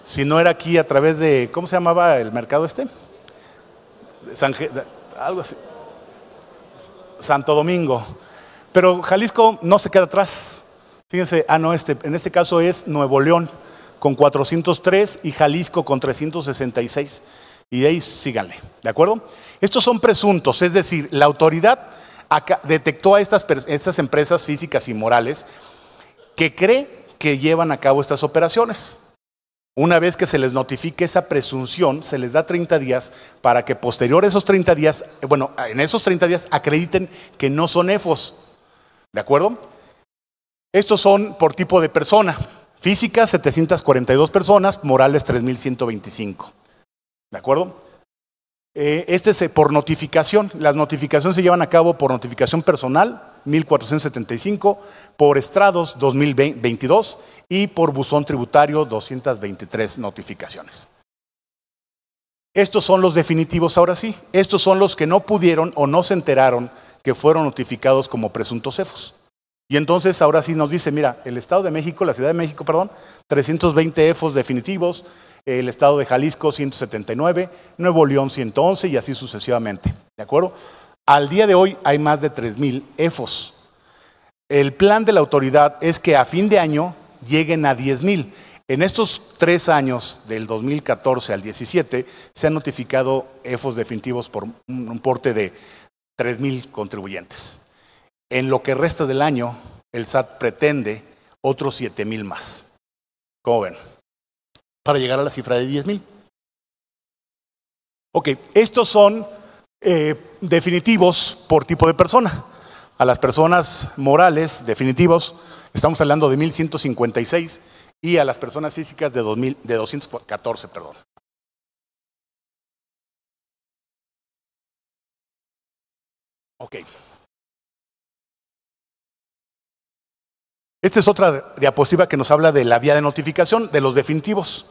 Si no era aquí a través de, ¿cómo se llamaba el mercado este? San, algo así. Santo Domingo. Pero Jalisco no se queda atrás. Fíjense, ah, no, este, en este caso es Nuevo León con 403 y Jalisco con 366. y de ahí síganle, ¿de acuerdo? Estos son presuntos, es decir, la autoridad detectó a estas, estas empresas físicas y morales que cree que llevan a cabo estas operaciones. Una vez que se les notifique esa presunción, se les da 30 días para que posterior a esos 30 días, bueno, en esos 30 días acrediten que no son EFOS. ¿De acuerdo? Estos son por tipo de persona. Física, 742 personas, morales, 3125. ¿De acuerdo? Eh, este es por notificación. Las notificaciones se llevan a cabo por notificación personal, 1475, por estrados, 2022, y por buzón tributario, 223 notificaciones. Estos son los definitivos ahora sí. Estos son los que no pudieron o no se enteraron que fueron notificados como presuntos cefos. Y entonces ahora sí nos dice, mira, el Estado de México, la Ciudad de México, perdón, 320 EFOS definitivos, el estado de Jalisco 179, Nuevo León 111 y así sucesivamente. ¿De acuerdo? Al día de hoy hay más de 3.000 EFOS. El plan de la autoridad es que a fin de año lleguen a 10.000. En estos tres años, del 2014 al 17, se han notificado EFOS definitivos por un porte de 3.000 contribuyentes. En lo que resta del año, el SAT pretende otros 7.000 más. ¿Cómo ven? para llegar a la cifra de 10 mil. Ok, estos son eh, definitivos por tipo de persona. A las personas morales definitivos estamos hablando de 1156 y a las personas físicas de, 2000, de 214, perdón. Ok. Esta es otra diapositiva que nos habla de la vía de notificación de los definitivos.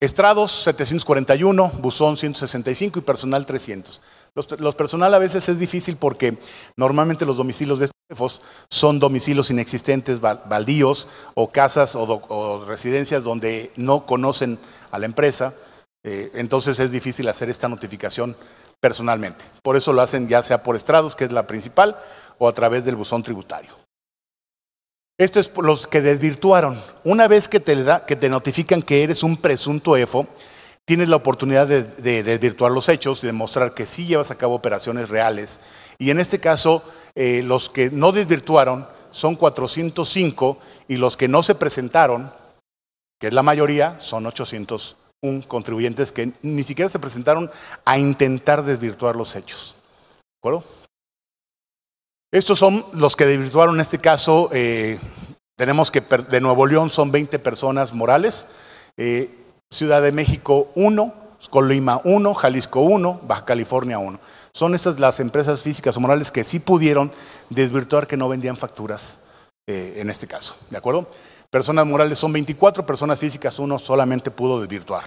Estrados 741, buzón 165 y personal 300. Los, personal a veces es difícil porque normalmente los domicilios de estos son domicilios inexistentes, baldíos o casas o, residencias donde no conocen a la empresa. Eh, entonces es difícil hacer esta notificación personalmente. Por eso lo hacen ya sea por estrados, que es la principal, o a través del buzón tributario. Esto es los que desvirtuaron. Una vez que te, da, que te notifican que eres un presunto EFO, tienes la oportunidad de, desvirtuar los hechos y demostrar que sí llevas a cabo operaciones reales. Y en este caso, eh, los que no desvirtuaron son 405 y los que no se presentaron, que es la mayoría, son 801 contribuyentes que ni siquiera se presentaron a intentar desvirtuar los hechos. ¿De acuerdo? Estos son los que desvirtuaron en este caso. Eh, tenemos que de Nuevo León son 20 personas morales, eh, Ciudad de México 1, Colima 1, Jalisco 1, Baja California 1. Son estas las empresas físicas o morales que sí pudieron desvirtuar que no vendían facturas eh, en este caso. ¿De acuerdo? Personas morales son 24, personas físicas 1 solamente pudo desvirtuar.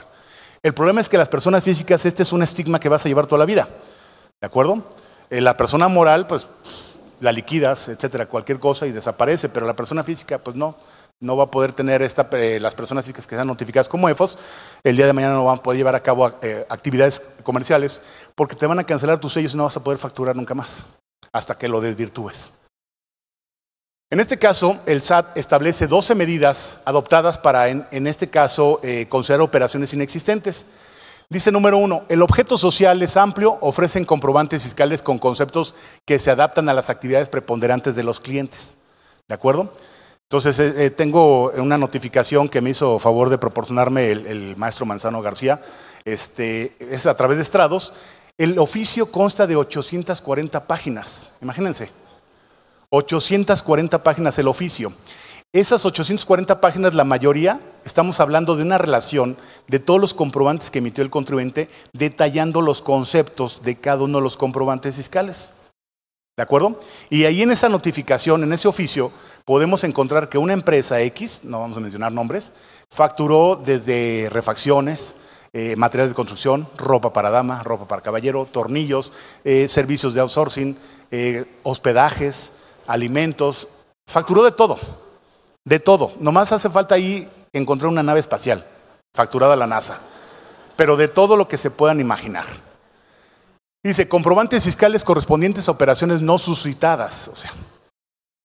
El problema es que las personas físicas, este es un estigma que vas a llevar toda la vida. ¿De acuerdo? la persona moral, pues la liquidas, etcétera, cualquier cosa y desaparece, pero la persona física, pues no, no va a poder tener esta, eh, las personas que sean notificadas como EFOS, el día de mañana no van a poder llevar a cabo eh, actividades comerciales porque te van a cancelar tus sellos y no vas a poder facturar nunca más hasta que lo desvirtúes. En este caso, el SAT establece 12 medidas adoptadas para, en, este caso, eh, considerar operaciones inexistentes. Dice número uno, el objeto social es amplio, ofrecen comprobantes fiscales con conceptos que se adaptan a las actividades preponderantes de los clientes. ¿De acuerdo? Entonces, eh, eh, tengo una notificación que me hizo favor de proporcionarme el, maestro Manzano García, este, es a través de estrados. El oficio consta de 840 páginas, imagínense, 840 páginas el oficio. Esas 840 páginas, la mayoría, estamos hablando de una relación de todos los comprobantes que emitió el contribuyente, detallando los conceptos de cada uno de los comprobantes fiscales. ¿De acuerdo? Y ahí en esa notificación, en ese oficio, podemos encontrar que una empresa X, no vamos a mencionar nombres, facturó desde refacciones, eh, materiales de construcción, ropa para dama, ropa para caballero, tornillos, eh, servicios de outsourcing, eh, hospedajes, alimentos, facturó de todo. De todo. Nomás hace falta ahí encontrar una nave espacial, facturada a la NASA. Pero de todo lo que se puedan imaginar. Dice, comprobantes fiscales correspondientes a operaciones no suscitadas. O sea,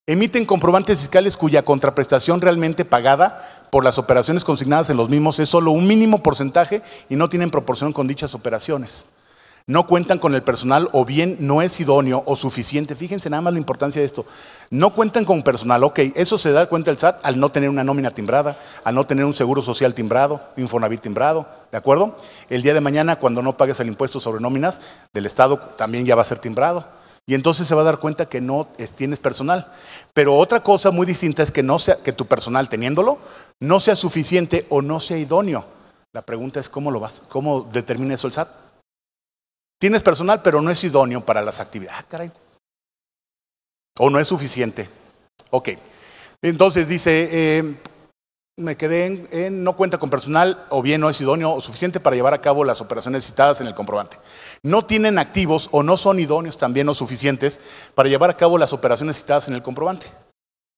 emiten comprobantes fiscales cuya contraprestación realmente pagada por las operaciones consignadas en los mismos es solo un mínimo porcentaje y no tienen proporción con dichas operaciones. No cuentan con el personal o bien no es idóneo o suficiente. Fíjense nada más la importancia de esto. No cuentan con personal. Ok, eso se da cuenta el SAT al no tener una nómina timbrada, al no tener un seguro social timbrado, Infonavit timbrado. ¿De acuerdo? El día de mañana, cuando no pagues el impuesto sobre nóminas del Estado, también ya va a ser timbrado. Y entonces se va a dar cuenta que no tienes personal. Pero otra cosa muy distinta es que, no sea, que tu personal, teniéndolo, no sea suficiente o no sea idóneo. La pregunta es cómo, lo vas, cómo determina eso el SAT. Tienes personal, pero no es idóneo para las actividades. Ah, caray. O no es suficiente. Ok. Entonces dice, eh, me quedé en, no cuenta con personal o bien no es idóneo o suficiente para llevar a cabo las operaciones citadas en el comprobante. No tienen activos o no son idóneos también o suficientes para llevar a cabo las operaciones citadas en el comprobante.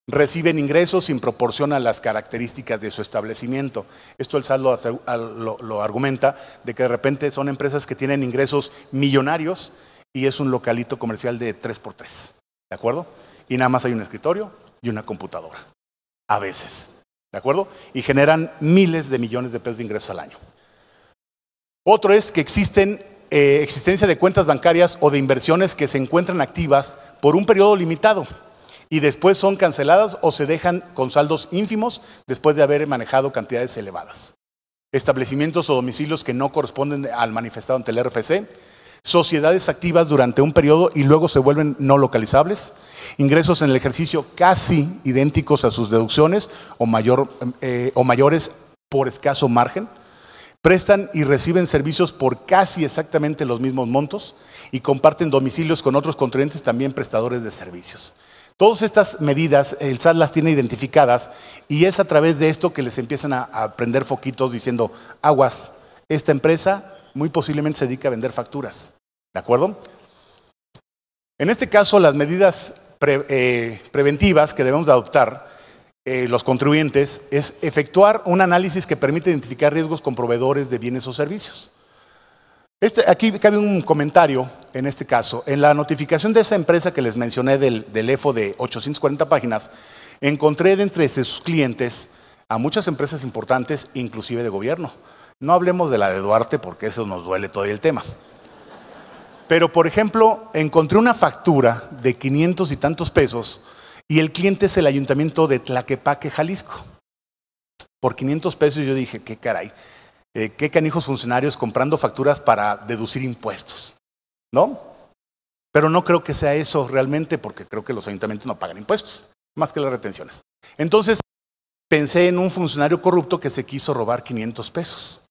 Reciben ingresos sin proporción a las características de su establecimiento. Esto el SAT lo, argumenta de que de repente son empresas que tienen ingresos millonarios y es un localito comercial de 3x3. ¿De acuerdo? Y nada más hay un escritorio y una computadora. A veces. ¿De acuerdo? Y generan miles de millones de pesos de ingresos al año. Otro es que existen eh, existencia de cuentas bancarias o de inversiones que se encuentran activas por un periodo limitado y después son canceladas o se dejan con saldos ínfimos después de haber manejado cantidades elevadas. Establecimientos o domicilios que no corresponden al manifestado ante el RFC, sociedades activas durante un periodo y luego se vuelven no localizables, ingresos en el ejercicio casi idénticos a sus deducciones o, mayor, eh, o mayores por escaso margen, prestan y reciben servicios por casi exactamente los mismos montos y comparten domicilios con otros contribuyentes también prestadores de servicios. Todas estas medidas el SAT las tiene identificadas y es a través de esto que les empiezan a, a prender foquitos diciendo, aguas, esta empresa muy posiblemente se dedica a vender facturas. ¿De acuerdo? En este caso, las medidas eh, preventivas que debemos adoptar eh, los contribuyentes es efectuar un análisis que permite identificar riesgos con proveedores de bienes o servicios. Este, aquí cabe un comentario en este caso. En la notificación de esa empresa que les mencioné del, EFO de 840 páginas, encontré de entre sus clientes a muchas empresas importantes, inclusive de gobierno. No hablemos de la de Duarte porque eso nos duele todo el tema. Pero, por ejemplo, encontré una factura de 500 y tantos pesos y el cliente es el ayuntamiento de Tlaquepaque, Jalisco. Por 500 pesos yo dije, qué caray. Eh, qué canijos funcionarios comprando facturas para deducir impuestos. ¿No? Pero no creo que sea eso realmente porque creo que los ayuntamientos no pagan impuestos, más que las retenciones. Entonces pensé en un funcionario corrupto que se quiso robar 500 pesos.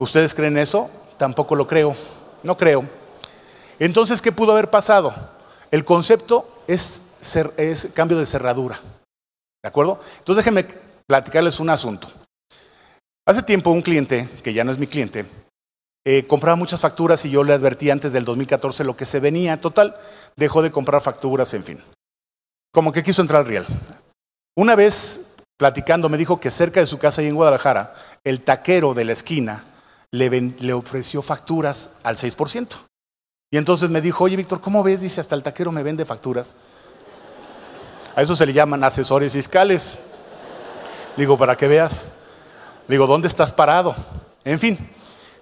¿Ustedes creen eso? Tampoco lo creo. No creo. Entonces, ¿qué pudo haber pasado? El concepto es, cambio de cerradura. ¿De acuerdo? Entonces déjenme platicarles un asunto. Hace tiempo un cliente, que ya no es mi cliente, eh, compraba muchas facturas y yo le advertí antes del 2014 lo que se venía. Total, dejó de comprar facturas, en fin. Como que quiso entrar al riel. Una vez, platicando, me dijo que cerca de su casa ahí en Guadalajara, el taquero de la esquina le, ofreció facturas al 6%. Y entonces me dijo, oye Víctor, ¿cómo ves? Dice, hasta el taquero me vende facturas. A eso se le llaman asesores fiscales. Digo, para que veas. Digo, ¿dónde estás parado? En fin,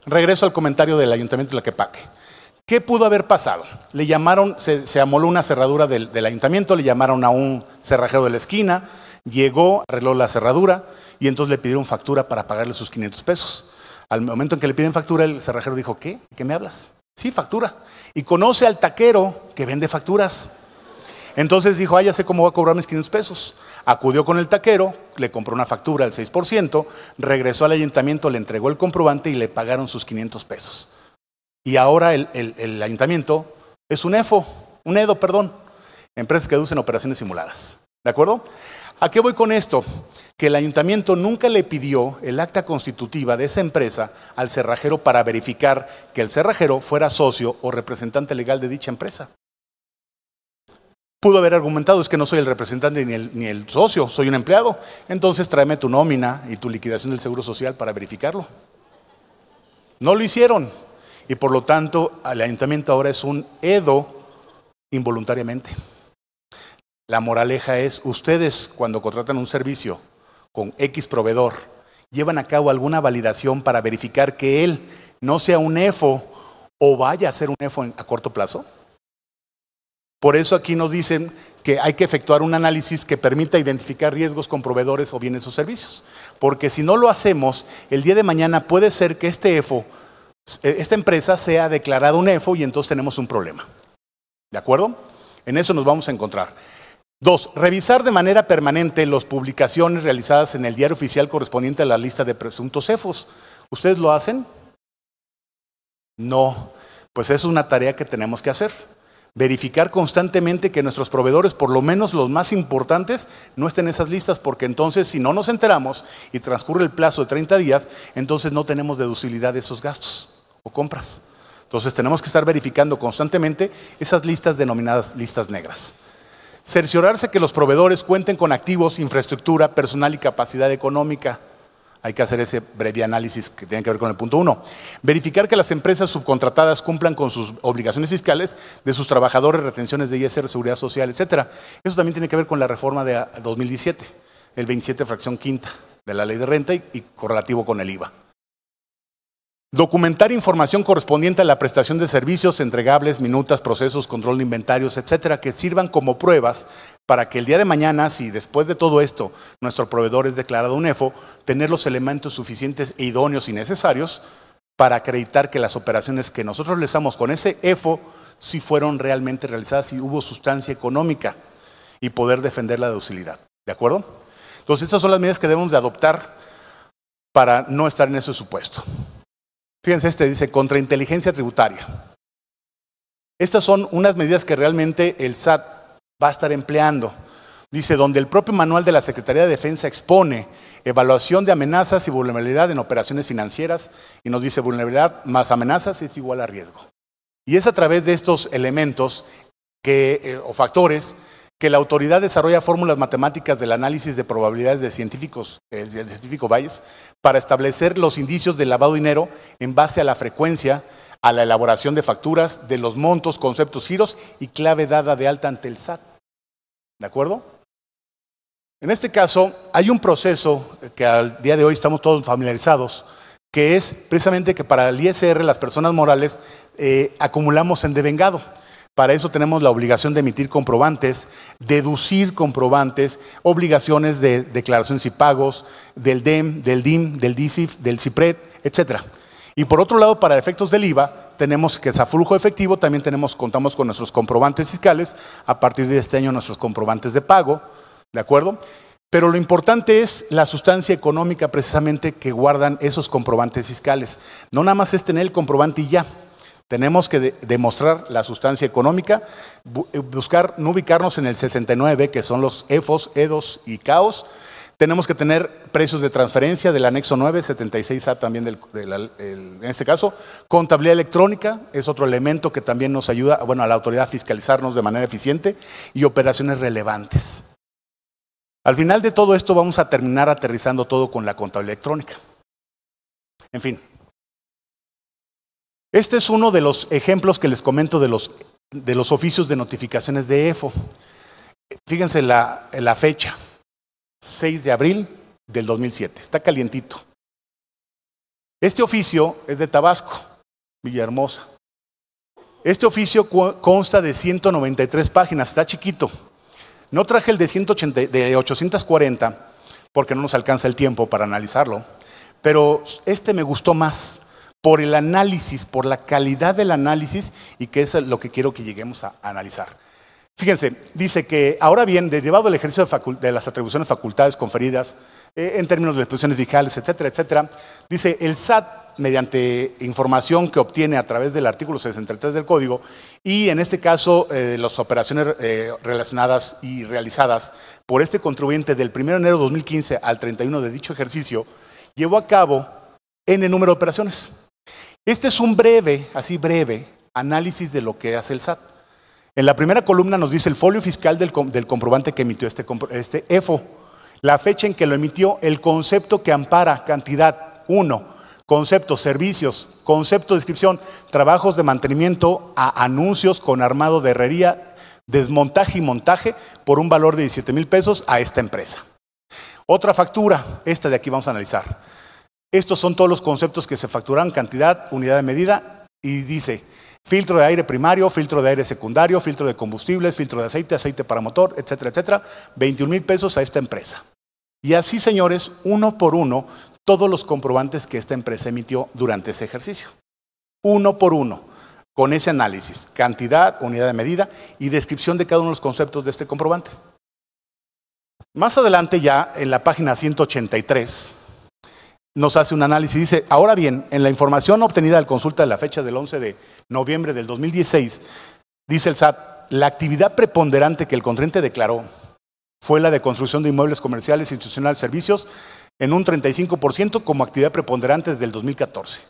regreso al comentario del ayuntamiento de Laquepaque. ¿Qué pudo haber pasado? Le llamaron, se, amoló una cerradura del, del, ayuntamiento, le llamaron a un cerrajero de la esquina, llegó, arregló la cerradura y entonces le pidieron factura para pagarle sus 500 pesos. Al momento en que le piden factura, el cerrajero dijo, ¿qué? ¿Qué me hablas? Sí, factura. Y conoce al taquero que vende facturas. Entonces dijo, ah, ya sé cómo va a cobrar mis 500 pesos. Acudió con el taquero, le compró una factura al 6%, regresó al ayuntamiento, le entregó el comprobante y le pagaron sus 500 pesos. Y ahora el, el ayuntamiento es un EFO, un EDO, perdón, empresas que aducen operaciones simuladas. ¿De acuerdo? ¿A qué voy con esto? Que el ayuntamiento nunca le pidió el acta constitutiva de esa empresa al cerrajero para verificar que el cerrajero fuera socio o representante legal de dicha empresa. Pudo haber argumentado, es que no soy el representante ni el, socio, soy un empleado. Entonces tráeme tu nómina y tu liquidación del Seguro Social para verificarlo. No lo hicieron. Y por lo tanto, el ayuntamiento ahora es un EDO involuntariamente. La moraleja es, ustedes cuando contratan un servicio con X proveedor, llevan a cabo alguna validación para verificar que él no sea un EFO o vaya a ser un EFO a corto plazo? Por eso aquí nos dicen que hay que efectuar un análisis que permita identificar riesgos con proveedores o bienes o servicios. Porque si no lo hacemos, el día de mañana puede ser que este EFO, esta empresa sea declarada un EFO y entonces tenemos un problema. ¿De acuerdo? En eso nos vamos a encontrar. Dos, revisar de manera permanente las publicaciones realizadas en el diario oficial correspondiente a la lista de presuntos EFOS. ¿Ustedes lo hacen? No. Pues es una tarea que tenemos que hacer. Verificar constantemente que nuestros proveedores, por lo menos los más importantes, no estén en esas listas, porque entonces si no nos enteramos y transcurre el plazo de 30 días, entonces no tenemos deducibilidad de esos gastos o compras. Entonces tenemos que estar verificando constantemente esas listas denominadas listas negras. Cerciorarse que los proveedores cuenten con activos, infraestructura, personal y capacidad económica. Hay que hacer ese breve análisis que tiene que ver con el punto uno. Verificar que las empresas subcontratadas cumplan con sus obligaciones fiscales de sus trabajadores, retenciones de ISR, seguridad social, etc. Eso también tiene que ver con la reforma de 2017, el 27 fracción quinta de la ley de renta y, y correlativo con el IVA. Documentar información correspondiente a la prestación de servicios, entregables, minutas, procesos, control de inventarios, etcétera, que sirvan como pruebas para que el día de mañana, si después de todo esto nuestro proveedor es declarado un EFO, tener los elementos suficientes e idóneos y necesarios para acreditar que las operaciones que nosotros realizamos con ese EFO sí fueron realmente realizadas y hubo sustancia económica y poder defender la docilidad. ¿De acuerdo? Entonces, estas son las medidas que debemos de adoptar para no estar en ese supuesto. Fíjense, este dice contrainteligencia tributaria. Estas son unas medidas que realmente el SAT va a estar empleando. Dice, donde el propio manual de la Secretaría de Defensa expone evaluación de amenazas y vulnerabilidad en operaciones financieras y nos dice vulnerabilidad más amenazas es igual a riesgo. Y es a través de estos elementos que, eh, o factores que la autoridad desarrolla fórmulas matemáticas del análisis de probabilidades de científicos, el científico Bayes, para establecer los indicios del lavado de dinero en base a la frecuencia, a la elaboración de facturas, de los montos, conceptos, giros y clave dada de alta ante el SAT. ¿De acuerdo? En este caso, hay un proceso que al día de hoy estamos todos familiarizados, que es precisamente que para el ISR, las personas morales, eh, acumulamos en devengado. Para eso tenemos la obligación de emitir comprobantes, deducir comprobantes, obligaciones de declaraciones y pagos del DEM, del DIM, del DICIF, del CIPRED, etc. Y por otro lado, para efectos del IVA, tenemos que a flujo efectivo, también tenemos, contamos con nuestros comprobantes fiscales, a partir de este año nuestros comprobantes de pago, ¿de acuerdo? Pero lo importante es la sustancia económica precisamente que guardan esos comprobantes fiscales. No nada más es tener el comprobante y ya. Tenemos que demostrar la sustancia económica, eh, buscar no ubicarnos en el 69, que son los EFOS, EDOS y CAOS. Tenemos que tener precios de transferencia del anexo 9, 76A también en este caso. Contabilidad electrónica es otro elemento que también nos ayuda bueno, a la autoridad a fiscalizarnos de manera eficiente y operaciones relevantes. Al final de todo esto vamos a terminar aterrizando todo con la contabilidad electrónica. En fin, este es uno de los ejemplos que les comento de los, de los oficios de notificaciones de EFO. Fíjense la, la fecha, 6 de abril del 2007, está calientito. Este oficio es de Tabasco, Villahermosa. Este oficio consta de 193 páginas, está chiquito. No traje el de, 180, de 840 porque no nos alcanza el tiempo para analizarlo, pero este me gustó más por el análisis, por la calidad del análisis y que es lo que quiero que lleguemos a analizar. Fíjense, dice que ahora bien, derivado del ejercicio de, las atribuciones facultades conferidas eh, en términos de exposiciones digitales, etcétera, etcétera, dice el SAT mediante información que obtiene a través del artículo 63 del código y en este caso eh, las operaciones eh, relacionadas y realizadas por este contribuyente del 1 de enero de 2015 al 31 de dicho ejercicio, llevó a cabo N número de operaciones. Este es un breve, así breve, análisis de lo que hace el SAT. En la primera columna nos dice el folio fiscal del, comprobante que emitió este, este, EFO, la fecha en que lo emitió, el concepto que ampara, cantidad, uno, concepto, servicios, concepto, descripción, trabajos de mantenimiento a anuncios con armado de herrería, desmontaje y montaje por un valor de 17 mil pesos a esta empresa. Otra factura, esta de aquí vamos a analizar. Estos son todos los conceptos que se facturan, cantidad, unidad de medida, y dice filtro de aire primario, filtro de aire secundario, filtro de combustibles, filtro de aceite, aceite para motor, etcétera, etcétera. 21 mil pesos a esta empresa. Y así, señores, uno por uno, todos los comprobantes que esta empresa emitió durante ese ejercicio. Uno por uno, con ese análisis, cantidad, unidad de medida y descripción de cada uno de los conceptos de este comprobante. Más adelante ya, en la página 183, nos hace un análisis. Dice, ahora bien, en la información obtenida al consulta de la fecha del 11 de noviembre del 2016, dice el SAT, la actividad preponderante que el contraente declaró fue la de construcción de inmuebles comerciales, institucionales, servicios, en un 35% como actividad preponderante desde el 2014.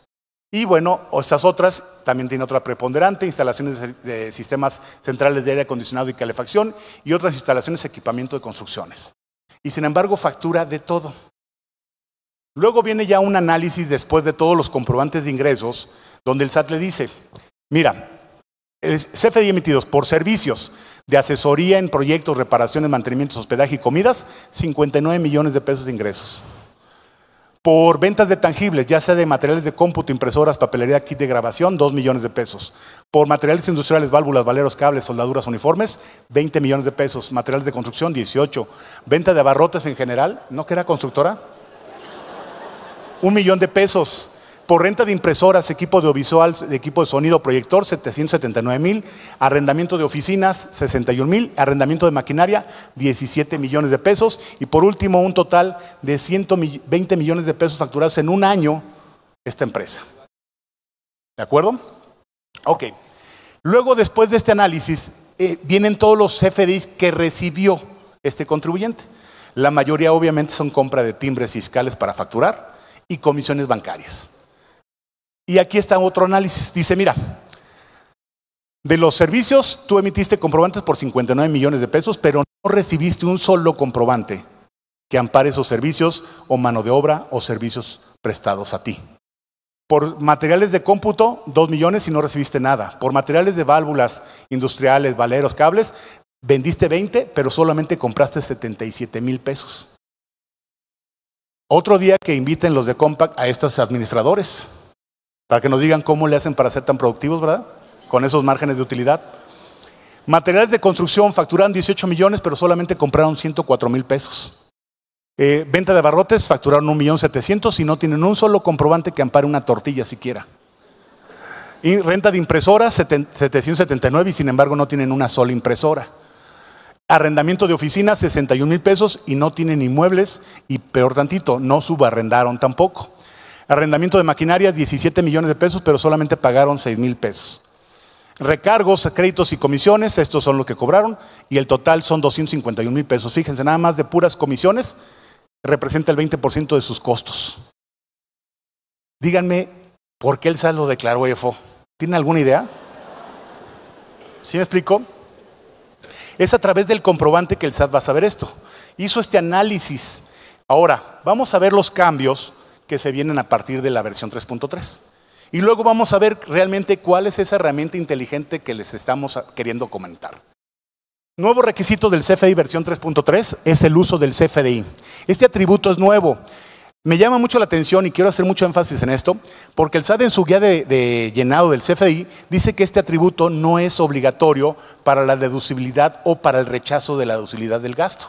Y bueno, estas otras también tiene otra preponderante, instalaciones de sistemas centrales de aire acondicionado y calefacción y otras instalaciones de equipamiento de construcciones. Y sin embargo, factura de todo. Luego viene ya un análisis después de todos los comprobantes de ingresos, donde el SAT le dice, mira, CFDI emitidos por servicios de asesoría en proyectos, reparaciones, mantenimientos, hospedaje y comidas, 59 millones de pesos de ingresos. Por ventas de tangibles, ya sea de materiales de cómputo, impresoras, papelería, kit de grabación, 2 millones de pesos. Por materiales industriales, válvulas, valeros, cables, soldaduras, uniformes, 20 millones de pesos. Materiales de construcción, 18. Venta de abarrotes en general, ¿no que era constructora? Un millón de pesos. Por renta de impresoras, equipo audiovisual, equipo de sonido, proyector, 779 mil. Arrendamiento de oficinas, 61 mil. Arrendamiento de maquinaria, 17 millones de pesos. Y por último, un total de 120 millones de pesos facturados en un año esta empresa. ¿De acuerdo? Ok. Luego, después de este análisis, eh, vienen todos los CFDIs que recibió este contribuyente. La mayoría obviamente son compra de timbres fiscales para facturar y comisiones bancarias. Y aquí está otro análisis. Dice, mira, de los servicios tú emitiste comprobantes por 59 millones de pesos, pero no recibiste un solo comprobante que ampare esos servicios o mano de obra o servicios prestados a ti. Por materiales de cómputo, 2 millones y no recibiste nada. Por materiales de válvulas industriales, valeros, cables, vendiste 20, pero solamente compraste 77 mil pesos. Otro día que inviten los de Compact a estos administradores para que nos digan cómo le hacen para ser tan productivos, ¿verdad? Con esos márgenes de utilidad. Materiales de construcción facturan 18 millones, pero solamente compraron 104 mil pesos. Eh, venta de barrotes facturaron 1.700.000 y no tienen un solo comprobante que ampare una tortilla siquiera. Y renta de impresoras 779 y sin embargo no tienen una sola impresora. Arrendamiento de oficinas 61 mil pesos y no tienen inmuebles y peor tantito, no subarrendaron tampoco. Arrendamiento de maquinarias, 17 millones de pesos, pero solamente pagaron 6 mil pesos. Recargos, créditos y comisiones, estos son los que cobraron, y el total son 251 mil pesos. Fíjense, nada más de puras comisiones representa el 20% de sus costos. Díganme, ¿por qué el SAT lo declaró EFO? ¿Tienen alguna idea? ¿Sí me explico? Es a través del comprobante que el SAT va a saber esto. Hizo este análisis. Ahora, vamos a ver los cambios que se vienen a partir de la versión 3.3. Y luego vamos a ver realmente cuál es esa herramienta inteligente que les estamos queriendo comentar. Nuevo requisito del CFDI versión 3.3 es el uso del CFDI. Este atributo es nuevo. Me llama mucho la atención y quiero hacer mucho énfasis en esto, porque el SAT en su guía de, llenado del CFDI dice que este atributo no es obligatorio para la deducibilidad o para el rechazo de la deducibilidad del gasto.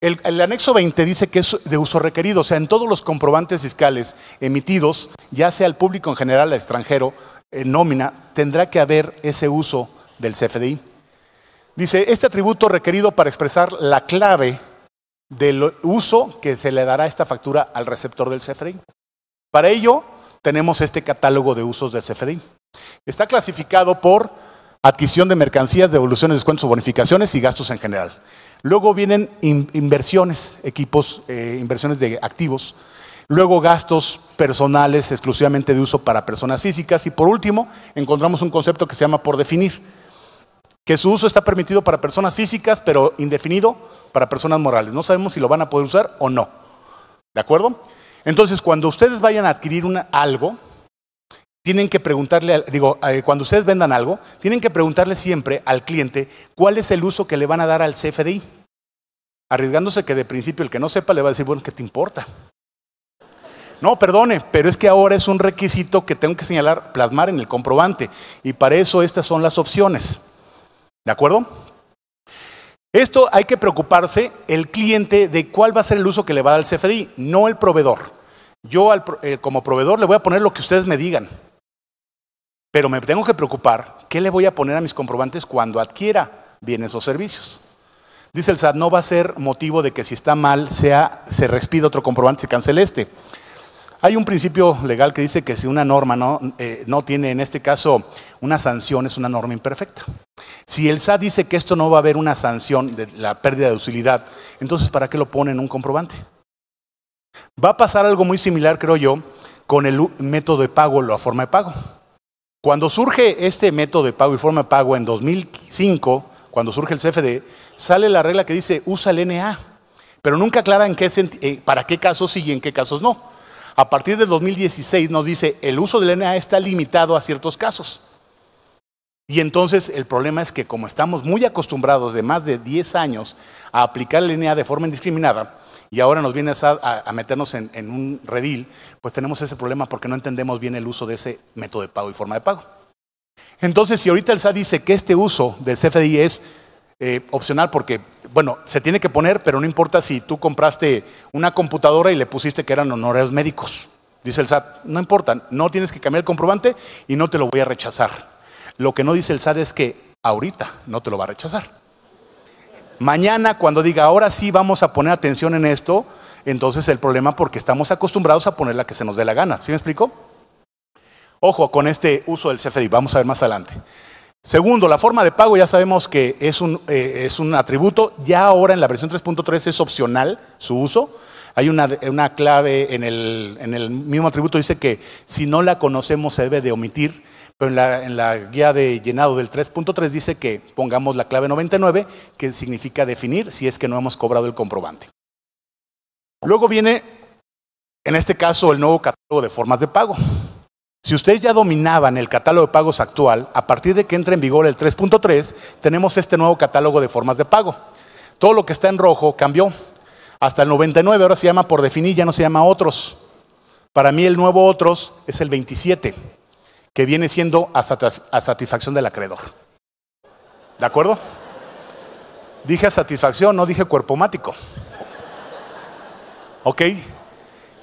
El, anexo 20 dice que es de uso requerido, o sea, en todos los comprobantes fiscales emitidos, ya sea al público en general, al extranjero, en nómina, tendrá que haber ese uso del CFDI. Dice, este atributo requerido para expresar la clave del uso que se le dará esta factura al receptor del CFDI. Para ello, tenemos este catálogo de usos del CFDI. Está clasificado por adquisición de mercancías, devoluciones, descuentos, bonificaciones y gastos en general. Luego vienen inversiones, equipos, eh, inversiones de activos. Luego gastos personales exclusivamente de uso para personas físicas. Y por último, encontramos un concepto que se llama por definir, que su uso está permitido para personas físicas, pero indefinido para personas morales. No sabemos si lo van a poder usar o no. ¿De acuerdo? Entonces, cuando ustedes vayan a adquirir algo, tienen que preguntarle, digo, eh, cuando ustedes vendan algo, tienen que preguntarle siempre al cliente cuál es el uso que le van a dar al CFDI. arriesgándose que de principio el que no sepa le va a decir, bueno, ¿qué te importa? No, perdone, pero es que ahora es un requisito que tengo que señalar, plasmar en el comprobante. Y para eso estas son las opciones. ¿De acuerdo? Esto hay que preocuparse el cliente de cuál va a ser el uso que le va a dar el CFDI, no el proveedor. Yo eh, como proveedor le voy a poner lo que ustedes me digan. Pero me tengo que preocupar qué le voy a poner a mis comprobantes cuando adquiera bienes o servicios. Dice el SAT, no va a ser motivo de que si está mal sea, se respide otro comprobante, se cancele este. Hay un principio legal que dice que si una norma no, eh, no tiene, en este caso, una sanción, es una norma imperfecta. Si el SAT dice que esto no va a haber una sanción de la pérdida de utilidad, entonces ¿para qué lo pone en un comprobante? Va a pasar algo muy similar, creo yo, con el método de pago la forma de pago. Cuando surge este método de pago y forma de pago en 2005, cuando surge el CFD, sale la regla que dice usa el NA, pero nunca aclara en qué, eh, para qué casos sí y en qué casos no. A partir del 2016 nos dice, el uso del NA está limitado a ciertos casos. Y entonces el problema es que como estamos muy acostumbrados de más de 10 años a aplicar el NA de forma indiscriminada, y ahora nos viene a, meternos en, un redil, pues tenemos ese problema porque no entendemos bien el uso de ese método de pago y forma de pago. Entonces, si ahorita el SAT dice que este uso del CFDI es eh, opcional porque, bueno, se tiene que poner, pero no importa si tú compraste una computadora y le pusiste que eran honorarios médicos. Dice el SAT, no importa, no tienes que cambiar el comprobante y no te lo voy a rechazar. Lo que no dice el SAT es que ahorita no te lo va a rechazar. Mañana, cuando diga, ahora sí vamos a poner atención en esto, entonces el problema porque estamos acostumbrados a poner la que se nos dé la gana. ¿Sí me explico? Ojo con este uso del CFDI, vamos a ver más adelante. Segundo, la forma de pago ya sabemos que es un, eh, es un atributo, ya ahora en la versión 3.3 es opcional su uso. Hay una, una clave en el, en el, mismo atributo, dice que si no la conocemos se debe de omitir, pero en la, en la guía de llenado del 3.3 dice que pongamos la clave 99, que significa definir si es que no hemos cobrado el comprobante. Luego viene, en este caso, el nuevo catálogo de formas de pago. Si ustedes ya dominaban el catálogo de pagos actual, a partir de que entre en vigor el 3.3, tenemos este nuevo catálogo de formas de pago. Todo lo que está en rojo cambió. Hasta el 99 ahora se llama por definir, ya no se llama otros. Para mí el nuevo otros es el 27, que viene siendo a, satisfacción del acreedor. ¿De acuerdo? Dije satisfacción, no dije cuerpo mático. ¿Ok?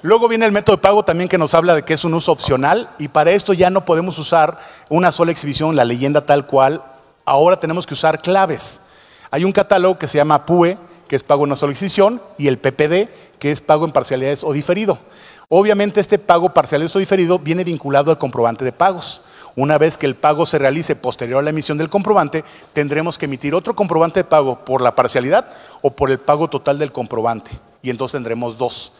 Luego viene el método de pago también que nos habla de que es un uso opcional y para esto ya no podemos usar una sola exhibición, la leyenda tal cual. Ahora tenemos que usar claves. Hay un catálogo que se llama PUE, que es pago en una sola exhibición, y el PPD, que es pago en parcialidades o diferido. Obviamente este pago parcialidades o diferido viene vinculado al comprobante de pagos. Una vez que el pago se realice posterior a la emisión del comprobante, tendremos que emitir otro comprobante de pago por la parcialidad o por el pago total del comprobante. Y entonces tendremos dos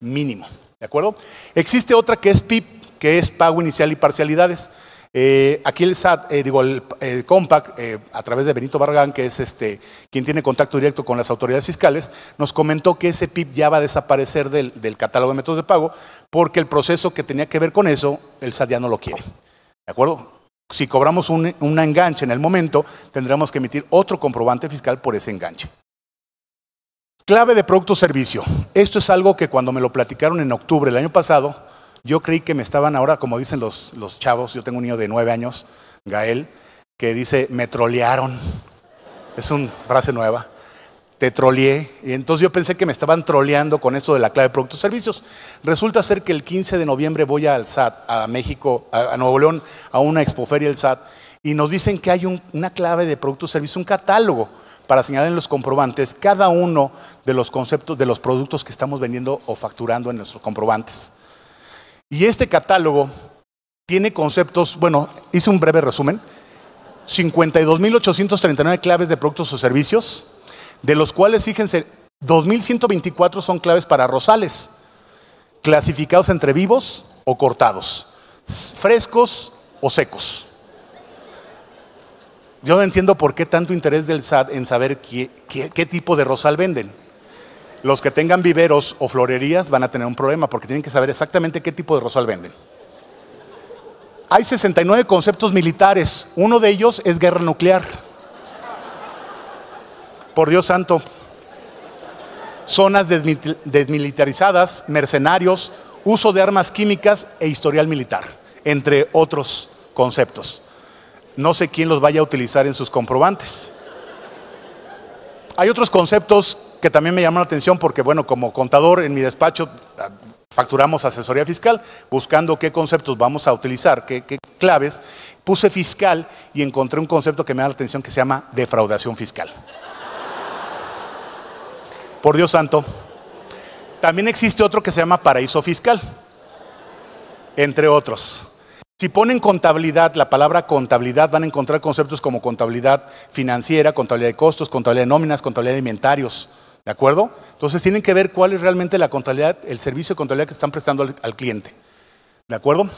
mínimo. ¿De acuerdo? Existe otra que es PIP, que es pago inicial y parcialidades. Eh, aquí el SAT, eh, digo, el, COMPAC, eh, a través de Benito Barragán, que es este, quien tiene contacto directo con las autoridades fiscales, nos comentó que ese PIP ya va a desaparecer del, catálogo de métodos de pago porque el proceso que tenía que ver con eso, el SAT ya no lo quiere. ¿De acuerdo? Si cobramos un, un enganche en el momento, tendremos que emitir otro comprobante fiscal por ese enganche. Clave de producto servicio. Esto es algo que cuando me lo platicaron en octubre del año pasado, yo creí que me estaban ahora, como dicen los, los chavos, yo tengo un niño de nueve años, Gael, que dice, me trolearon. Es una frase nueva. Te troleé. Y entonces yo pensé que me estaban troleando con esto de la clave de productos servicios. Resulta ser que el 15 de noviembre voy al SAT, a México, a, Nuevo León, a una expoferia del SAT, y nos dicen que hay una clave de productos servicios, un catálogo para señalar en los comprobantes cada uno de los conceptos de los productos que estamos vendiendo o facturando en nuestros comprobantes. Y este catálogo tiene conceptos, bueno, hice un breve resumen, 52.839 claves de productos o servicios, de los cuales, fíjense, 2.124 son claves para rosales, clasificados entre vivos o cortados, frescos o secos. Yo no entiendo por qué tanto interés del SAT en saber qué, tipo de rosal venden. Los que tengan viveros o florerías van a tener un problema porque tienen que saber exactamente qué tipo de rosal venden. Hay 69 conceptos militares. Uno de ellos es guerra nuclear. Por Dios santo. zonas desmilitarizadas, mercenarios, uso de armas químicas e historial militar, entre otros conceptos. No sé quién los vaya a utilizar en sus comprobantes. Hay otros conceptos que también me llaman la atención porque, bueno, como contador en mi despacho ah, facturamos asesoría fiscal buscando qué conceptos vamos a utilizar, qué, qué, claves. Puse fiscal y encontré un concepto que me da la atención que se llama defraudación fiscal. Por Dios santo. También existe otro que se llama paraíso fiscal, entre otros. Si ponen contabilidad, la palabra contabilidad, van a encontrar conceptos como contabilidad financiera, contabilidad de costos, contabilidad de nóminas, contabilidad de inventarios. ¿De acuerdo? Entonces tienen que ver cuál es realmente la contabilidad, el servicio de contabilidad que están prestando al, cliente. ¿De acuerdo?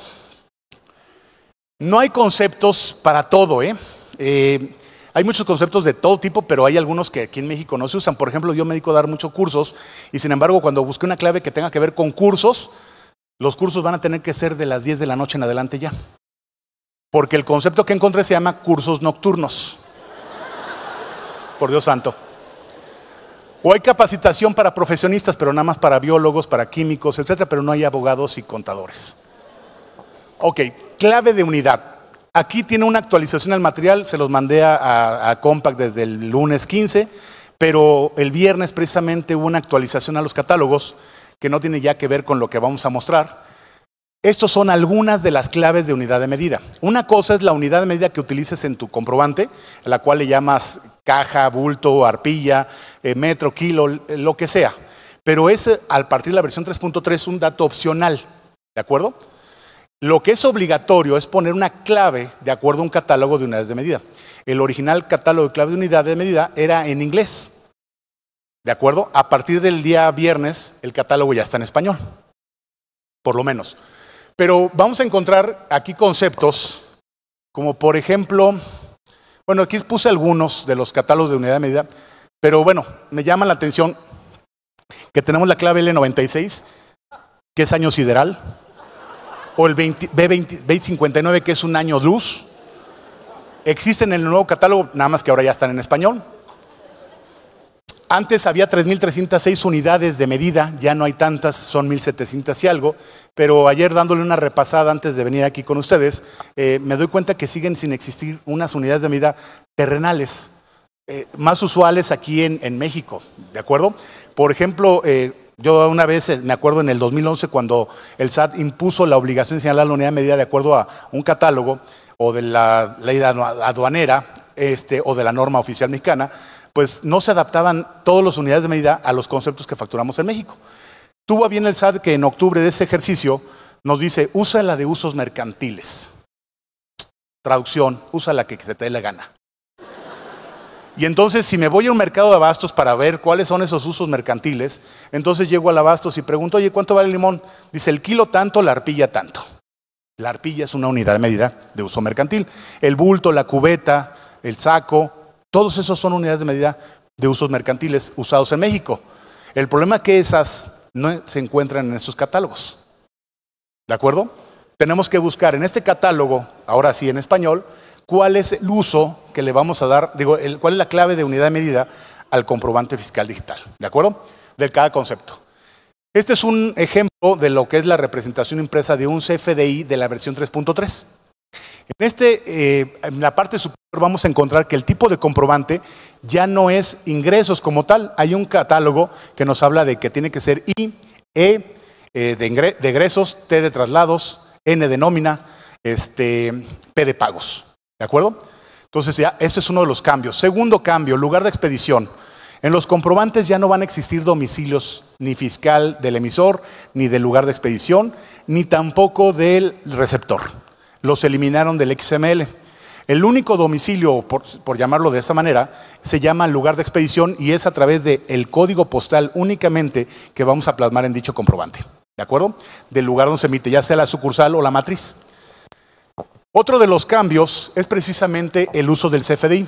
No hay conceptos para todo, ¿eh? ¿eh? Hay muchos conceptos de todo tipo, pero hay algunos que aquí en México no se usan. Por ejemplo, yo me dedico a dar muchos cursos y sin embargo cuando busqué una clave que tenga que ver con cursos, los cursos van a tener que ser de las 10 de la noche en adelante ya. Porque el concepto que encontré se llama cursos nocturnos. Por Dios santo. O hay capacitación para profesionistas, pero nada más para biólogos, para químicos, etcétera, pero no hay abogados y contadores. Ok, clave de unidad. Aquí tiene una actualización al material, se los mandé a, a Compact desde el lunes 15, pero el viernes precisamente hubo una actualización a los catálogos que no tiene ya que ver con lo que vamos a mostrar. Estos son algunas de las claves de unidad de medida. Una cosa es la unidad de medida que utilices en tu comprobante, la cual le llamas caja, bulto, arpilla, eh, metro, kilo, lo que sea. Pero es, al partir de la versión 3.3, un dato opcional. ¿De acuerdo? Lo que es obligatorio es poner una clave de acuerdo a un catálogo de unidades de medida. El original catálogo de claves de unidad de medida era en inglés. ¿De acuerdo? A partir del día viernes el catálogo ya está en español, por lo menos. Pero vamos a encontrar aquí conceptos como por ejemplo, bueno, aquí puse algunos de los catálogos de unidad de medida, pero bueno, me llama la atención que tenemos la clave L96, que es año sideral, o el B59, que es un año luz. Existen en el nuevo catálogo, nada más que ahora ya están en español. Antes había 3.306 unidades de medida, ya no hay tantas, son 1.700 y algo, pero ayer dándole una repasada antes de venir aquí con ustedes, eh, me doy cuenta que siguen sin existir unas unidades de medida terrenales, eh, más usuales aquí en, México, ¿de acuerdo? Por ejemplo, eh, yo una vez me acuerdo en el 2011 cuando el SAT impuso la obligación de señalar la unidad de medida de acuerdo a un catálogo o de la ley aduanera este, o de la norma oficial mexicana, pues no se adaptaban todas las unidades de medida a los conceptos que facturamos en México. Tuvo bien el SAT que en octubre de ese ejercicio nos dice, usa la de usos mercantiles. Traducción, usa la que se te dé la gana. Y entonces, si me voy a un mercado de abastos para ver cuáles son esos usos mercantiles, entonces llego al abastos y pregunto, oye, ¿cuánto vale el limón? Dice, el kilo tanto, la arpilla tanto. La arpilla es una unidad de medida de uso mercantil. El bulto, la cubeta, el saco, todos esos son unidades de medida de usos mercantiles usados en México. El problema es que esas no se encuentran en estos catálogos. ¿De acuerdo? Tenemos que buscar en este catálogo, ahora sí en español, cuál es el uso que le vamos a dar, digo, cuál es la clave de unidad de medida al comprobante fiscal digital. ¿De acuerdo? De cada concepto. Este es un ejemplo de lo que es la representación impresa de un CFDI de la versión 3.3. En, este, eh, en la parte superior vamos a encontrar que el tipo de comprobante ya no es ingresos como tal. Hay un catálogo que nos habla de que tiene que ser I, E eh, de, egresos, T de traslados, N de nómina, este, P de pagos. ¿De acuerdo? Entonces ya, este es uno de los cambios. Segundo cambio, lugar de expedición. En los comprobantes ya no van a existir domicilios ni fiscal del emisor, ni del lugar de expedición, ni tampoco del receptor los eliminaron del XML. El único domicilio, por, llamarlo de esa manera, se llama lugar de expedición y es a través del código postal únicamente que vamos a plasmar en dicho comprobante. ¿De acuerdo? Del lugar donde se emite, ya sea la sucursal o la matriz. Otro de los cambios es precisamente el uso del CFDI,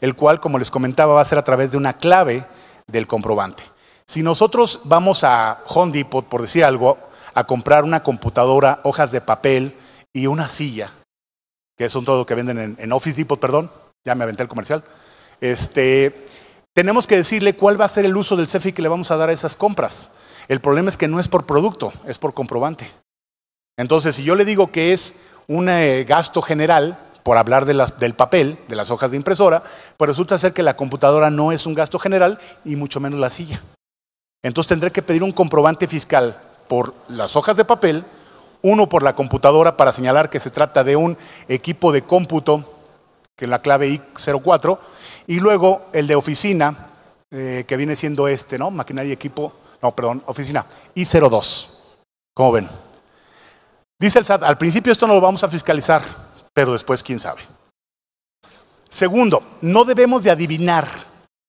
el cual, como les comentaba, va a ser a través de una clave del comprobante. Si nosotros vamos a Home Depot, por decir algo, a comprar una computadora, hojas de papel, y una silla, que son todo lo que venden en, Office Depot, perdón, ya me aventé el comercial. Este, tenemos que decirle cuál va a ser el uso del CFI que le vamos a dar a esas compras. El problema es que no es por producto, es por comprobante. Entonces, si yo le digo que es un eh, gasto general, por hablar del papel, de las hojas de impresora, pues resulta ser que la computadora no es un gasto general y mucho menos la silla. Entonces tendré que pedir un comprobante fiscal por las hojas de papel, uno por la computadora para señalar que se trata de un equipo de cómputo, que es la clave I04, y luego el de oficina, eh, que viene siendo este, ¿no? Maquinaria y equipo, no, perdón, oficina, I02. ¿Cómo ven? Dice el SAT, al principio esto no lo vamos a fiscalizar, pero después quién sabe. Segundo, no debemos de adivinar,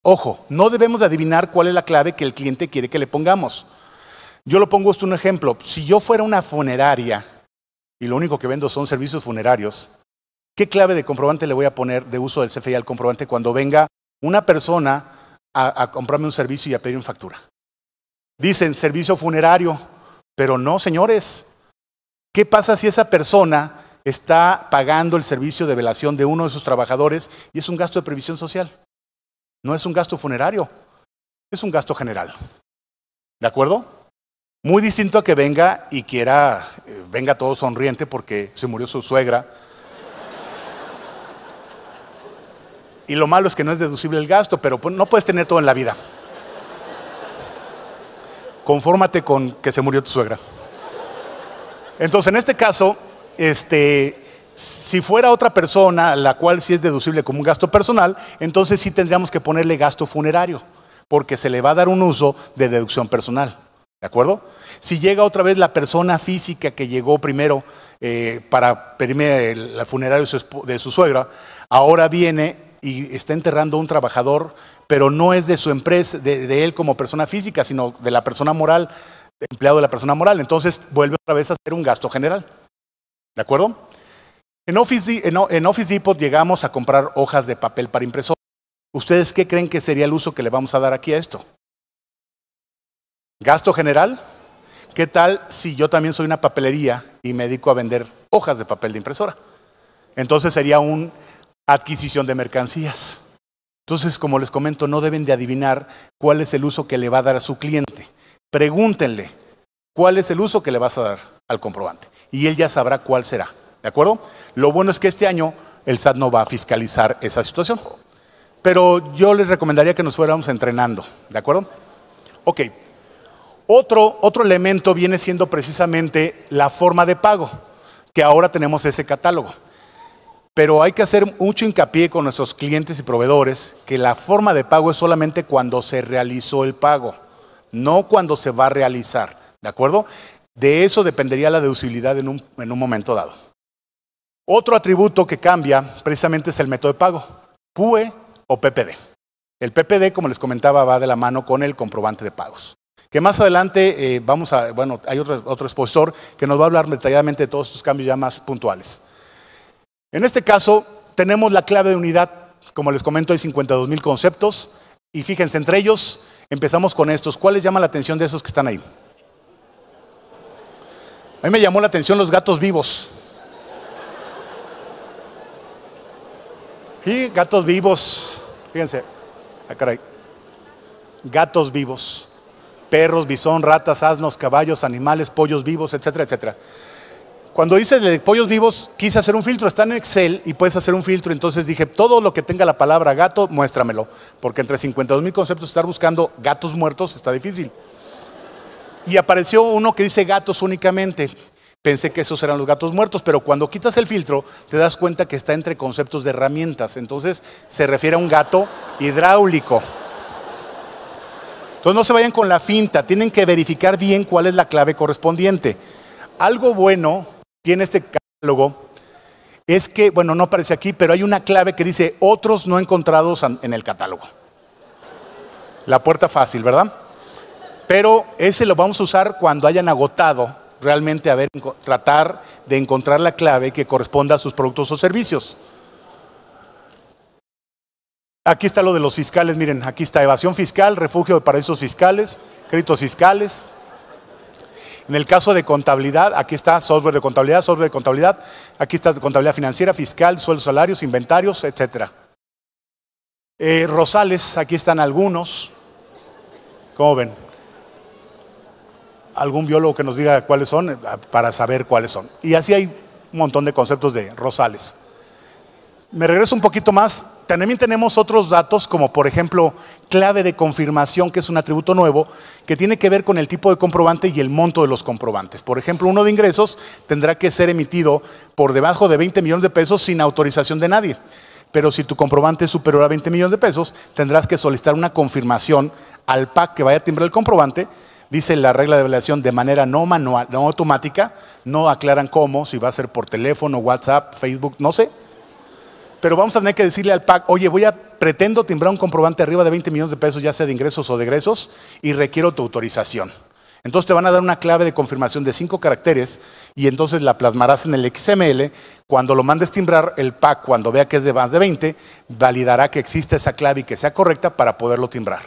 ojo, no debemos de adivinar cuál es la clave que el cliente quiere que le pongamos. Yo lo pongo esto un ejemplo. Si yo fuera una funeraria y lo único que vendo son servicios funerarios, ¿qué clave de comprobante le voy a poner de uso del CFI al comprobante cuando venga una persona a, a comprarme un servicio y a pedir una factura? Dicen servicio funerario, pero no, señores, ¿Qué pasa si esa persona está pagando el servicio de velación de uno de sus trabajadores y es un gasto de previsión social? No es un gasto funerario, es un gasto general. ¿De acuerdo? Muy distinto a que venga y quiera, eh, venga todo sonriente porque se murió su suegra. Y lo malo es que no es deducible el gasto, pero pues, no puedes tener todo en la vida. Confórmate con que se murió tu suegra. Entonces, en este caso, este, si fuera otra persona, la cual sí es deducible como un gasto personal, entonces sí tendríamos que ponerle gasto funerario, porque se le va a dar un uso de deducción personal. ¿De acuerdo? Si llega otra vez la persona física que llegó primero eh, para pedirme el, funerario de su, suegra, ahora viene y está enterrando a un trabajador, pero no es de su empresa, de él como persona física, sino de la persona moral empleado de la persona moral. Entonces vuelve otra vez a ser un gasto general. ¿De acuerdo? En Office, en Office Depot llegamos a comprar hojas de papel para impresora. ¿Ustedes qué creen que sería el uso que le vamos a dar aquí a esto? ¿Gasto general? ¿Qué tal si yo también soy una papelería y me dedico a vender hojas de papel de impresora? Entonces sería una adquisición de mercancías. Entonces, como les comento, no deben de adivinar cuál es el uso que le va a dar a su cliente. Pregúntenle cuál es el uso que le vas a dar al comprobante y él ya sabrá cuál será. ¿De acuerdo? Lo bueno es que este año el SAT no va a fiscalizar esa situación. Pero yo les recomendaría que nos fuéramos entrenando. ¿De acuerdo? Ok. Otro, otro elemento viene siendo precisamente la forma de pago, que ahora tenemos ese catálogo. Pero hay que hacer mucho hincapié con nuestros clientes y proveedores que la forma de pago es solamente cuando se realizó el pago no cuando se va a realizar. ¿De acuerdo? De eso dependería la deducibilidad en un, en un momento dado. Otro atributo que cambia precisamente es el método de pago, PUE o PPD. El PPD, como les comentaba, va de la mano con el comprobante de pagos. Que más adelante eh, vamos a, bueno, hay otro, expositor que nos va a hablar detalladamente de todos estos cambios ya más puntuales. En este caso, tenemos la clave de unidad, como les comento, hay 52 mil conceptos, y fíjense, entre ellos Empezamos con estos. ¿Cuál les llama la atención de esos que están ahí? A mí me llamó la atención los gatos vivos. Y gatos vivos. Fíjense. Ah, caray. Gatos vivos. Perros, bisón, ratas, asnos, caballos, animales, pollos vivos, etcétera, etcétera. Cuando hice de pollos vivos, quise hacer un filtro. Está en Excel y puedes hacer un filtro. Entonces dije, todo lo que tenga la palabra gato, muéstramelo. Porque entre 52 mil conceptos estar buscando gatos muertos está difícil. Y apareció uno que dice gatos únicamente. Pensé que esos eran los gatos muertos, pero cuando quitas el filtro te das cuenta que está entre conceptos de herramientas. Entonces se refiere a un gato hidráulico. Entonces no se vayan con la finta, tienen que verificar bien cuál es la clave correspondiente. Algo bueno tiene este catálogo es que, bueno, no aparece aquí, pero hay una clave que dice otros no encontrados en el catálogo. La puerta fácil, ¿verdad? Pero ese lo vamos a usar cuando hayan agotado realmente a ver, tratar de encontrar la clave que corresponda a sus productos o servicios. Aquí está lo de los fiscales, miren, aquí está evasión fiscal, refugio de paraísos fiscales, créditos fiscales, en el caso de contabilidad, aquí está software de contabilidad, software de contabilidad, aquí está contabilidad financiera, fiscal, sueldos, salarios, inventarios, etc. Eh, Rosales, aquí están algunos. ¿Cómo ven? Algún biólogo que nos diga cuáles son eh, para saber cuáles son. Y así hay un montón de conceptos de Rosales. Me regreso un poquito más. También tenemos otros datos, como por ejemplo clave de confirmación, que es un atributo nuevo, que tiene que ver con el tipo de comprobante y el monto de los comprobantes. Por ejemplo, uno de ingresos tendrá que ser emitido por debajo de 20 millones de pesos sin autorización de nadie. Pero si tu comprobante es superior a 20 millones de pesos, tendrás que solicitar una confirmación al PAC que vaya a timbrar el comprobante. Dice la regla de evaluación de manera no manual, no automática, no aclaran cómo, si va a ser por teléfono, WhatsApp, Facebook, no sé, pero vamos a tener que decirle al PAC, oye, voy a, pretendo timbrar un comprobante arriba de 20 millones de pesos, ya sea de ingresos o de egresos, y requiero tu autorización. Entonces te van a dar una clave de confirmación de cinco caracteres y entonces la plasmarás en el XML. Cuando lo mandes timbrar, el PAC, cuando vea que es de más de 20, validará que existe esa clave y que sea correcta para poderlo timbrar.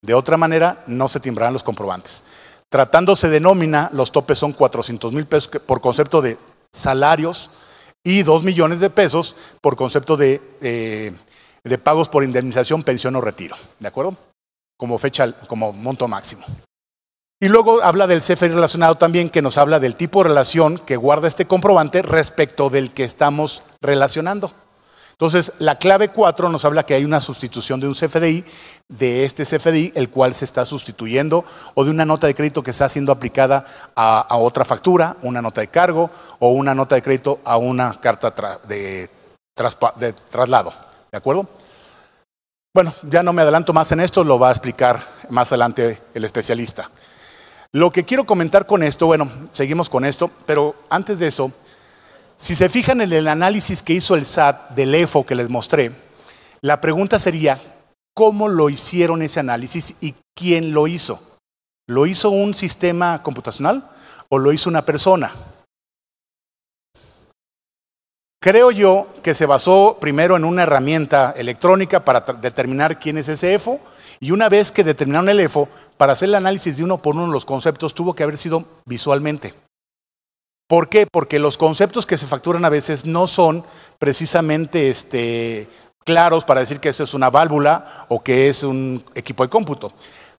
De otra manera, no se timbrarán los comprobantes. Tratándose de nómina, los topes son 400 mil pesos por concepto de salarios y 2 millones de pesos por concepto de, eh, de pagos por indemnización, pensión o retiro. ¿De acuerdo? Como fecha, como monto máximo. Y luego habla del CFI relacionado también, que nos habla del tipo de relación que guarda este comprobante respecto del que estamos relacionando. Entonces, la clave 4 nos habla que hay una sustitución de un CFDI, de este CFDI, el cual se está sustituyendo, o de una nota de crédito que está siendo aplicada a, otra factura, una nota de cargo, o una nota de crédito a una carta de, de traslado. ¿De acuerdo? Bueno, ya no me adelanto más en esto, lo va a explicar más adelante el especialista. Lo que quiero comentar con esto, bueno, seguimos con esto, pero antes de eso, si se fijan en el análisis que hizo el SAT del EFO que les mostré, la pregunta sería, ¿cómo lo hicieron ese análisis y quién lo hizo? ¿Lo hizo un sistema computacional o lo hizo una persona? Creo yo que se basó primero en una herramienta electrónica para determinar quién es ese EFO y una vez que determinaron el EFO, para hacer el análisis de uno por uno los conceptos tuvo que haber sido visualmente. ¿Por qué? Porque los conceptos que se facturan a veces no son precisamente este, claros para decir que eso es una válvula o que es un equipo de cómputo.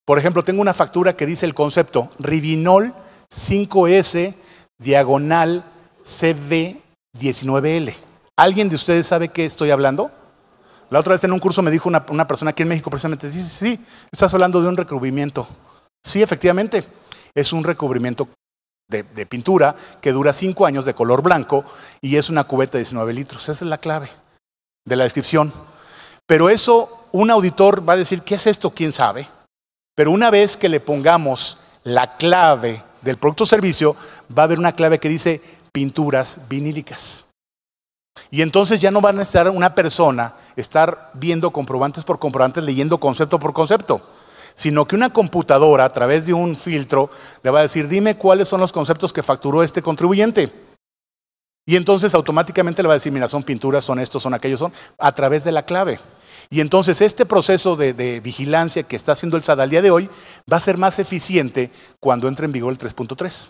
Por ejemplo, tengo una factura que dice el concepto Rivinol 5S diagonal CV19L. ¿Alguien de ustedes sabe qué estoy hablando? La otra vez en un curso me dijo una, persona aquí en México precisamente, dice, sí, estás hablando de un recubrimiento. Sí, efectivamente, es un recubrimiento de, pintura que dura cinco años de color blanco y es una cubeta de 19 litros. Esa es la clave de la descripción. Pero eso, un auditor va a decir, ¿qué es esto? ¿Quién sabe? Pero una vez que le pongamos la clave del producto o servicio, va a haber una clave que dice pinturas vinílicas. Y entonces ya no va a necesitar una persona estar viendo comprobantes por comprobantes, leyendo concepto por concepto sino que una computadora a través de un filtro le va a decir, dime cuáles son los conceptos que facturó este contribuyente. Y entonces automáticamente le va a decir, mira, son pinturas, son estos, son aquellos, son, a través de la clave. Y entonces este proceso de, vigilancia que está haciendo el SAT al día de hoy va a ser más eficiente cuando entre en vigor el 3.3.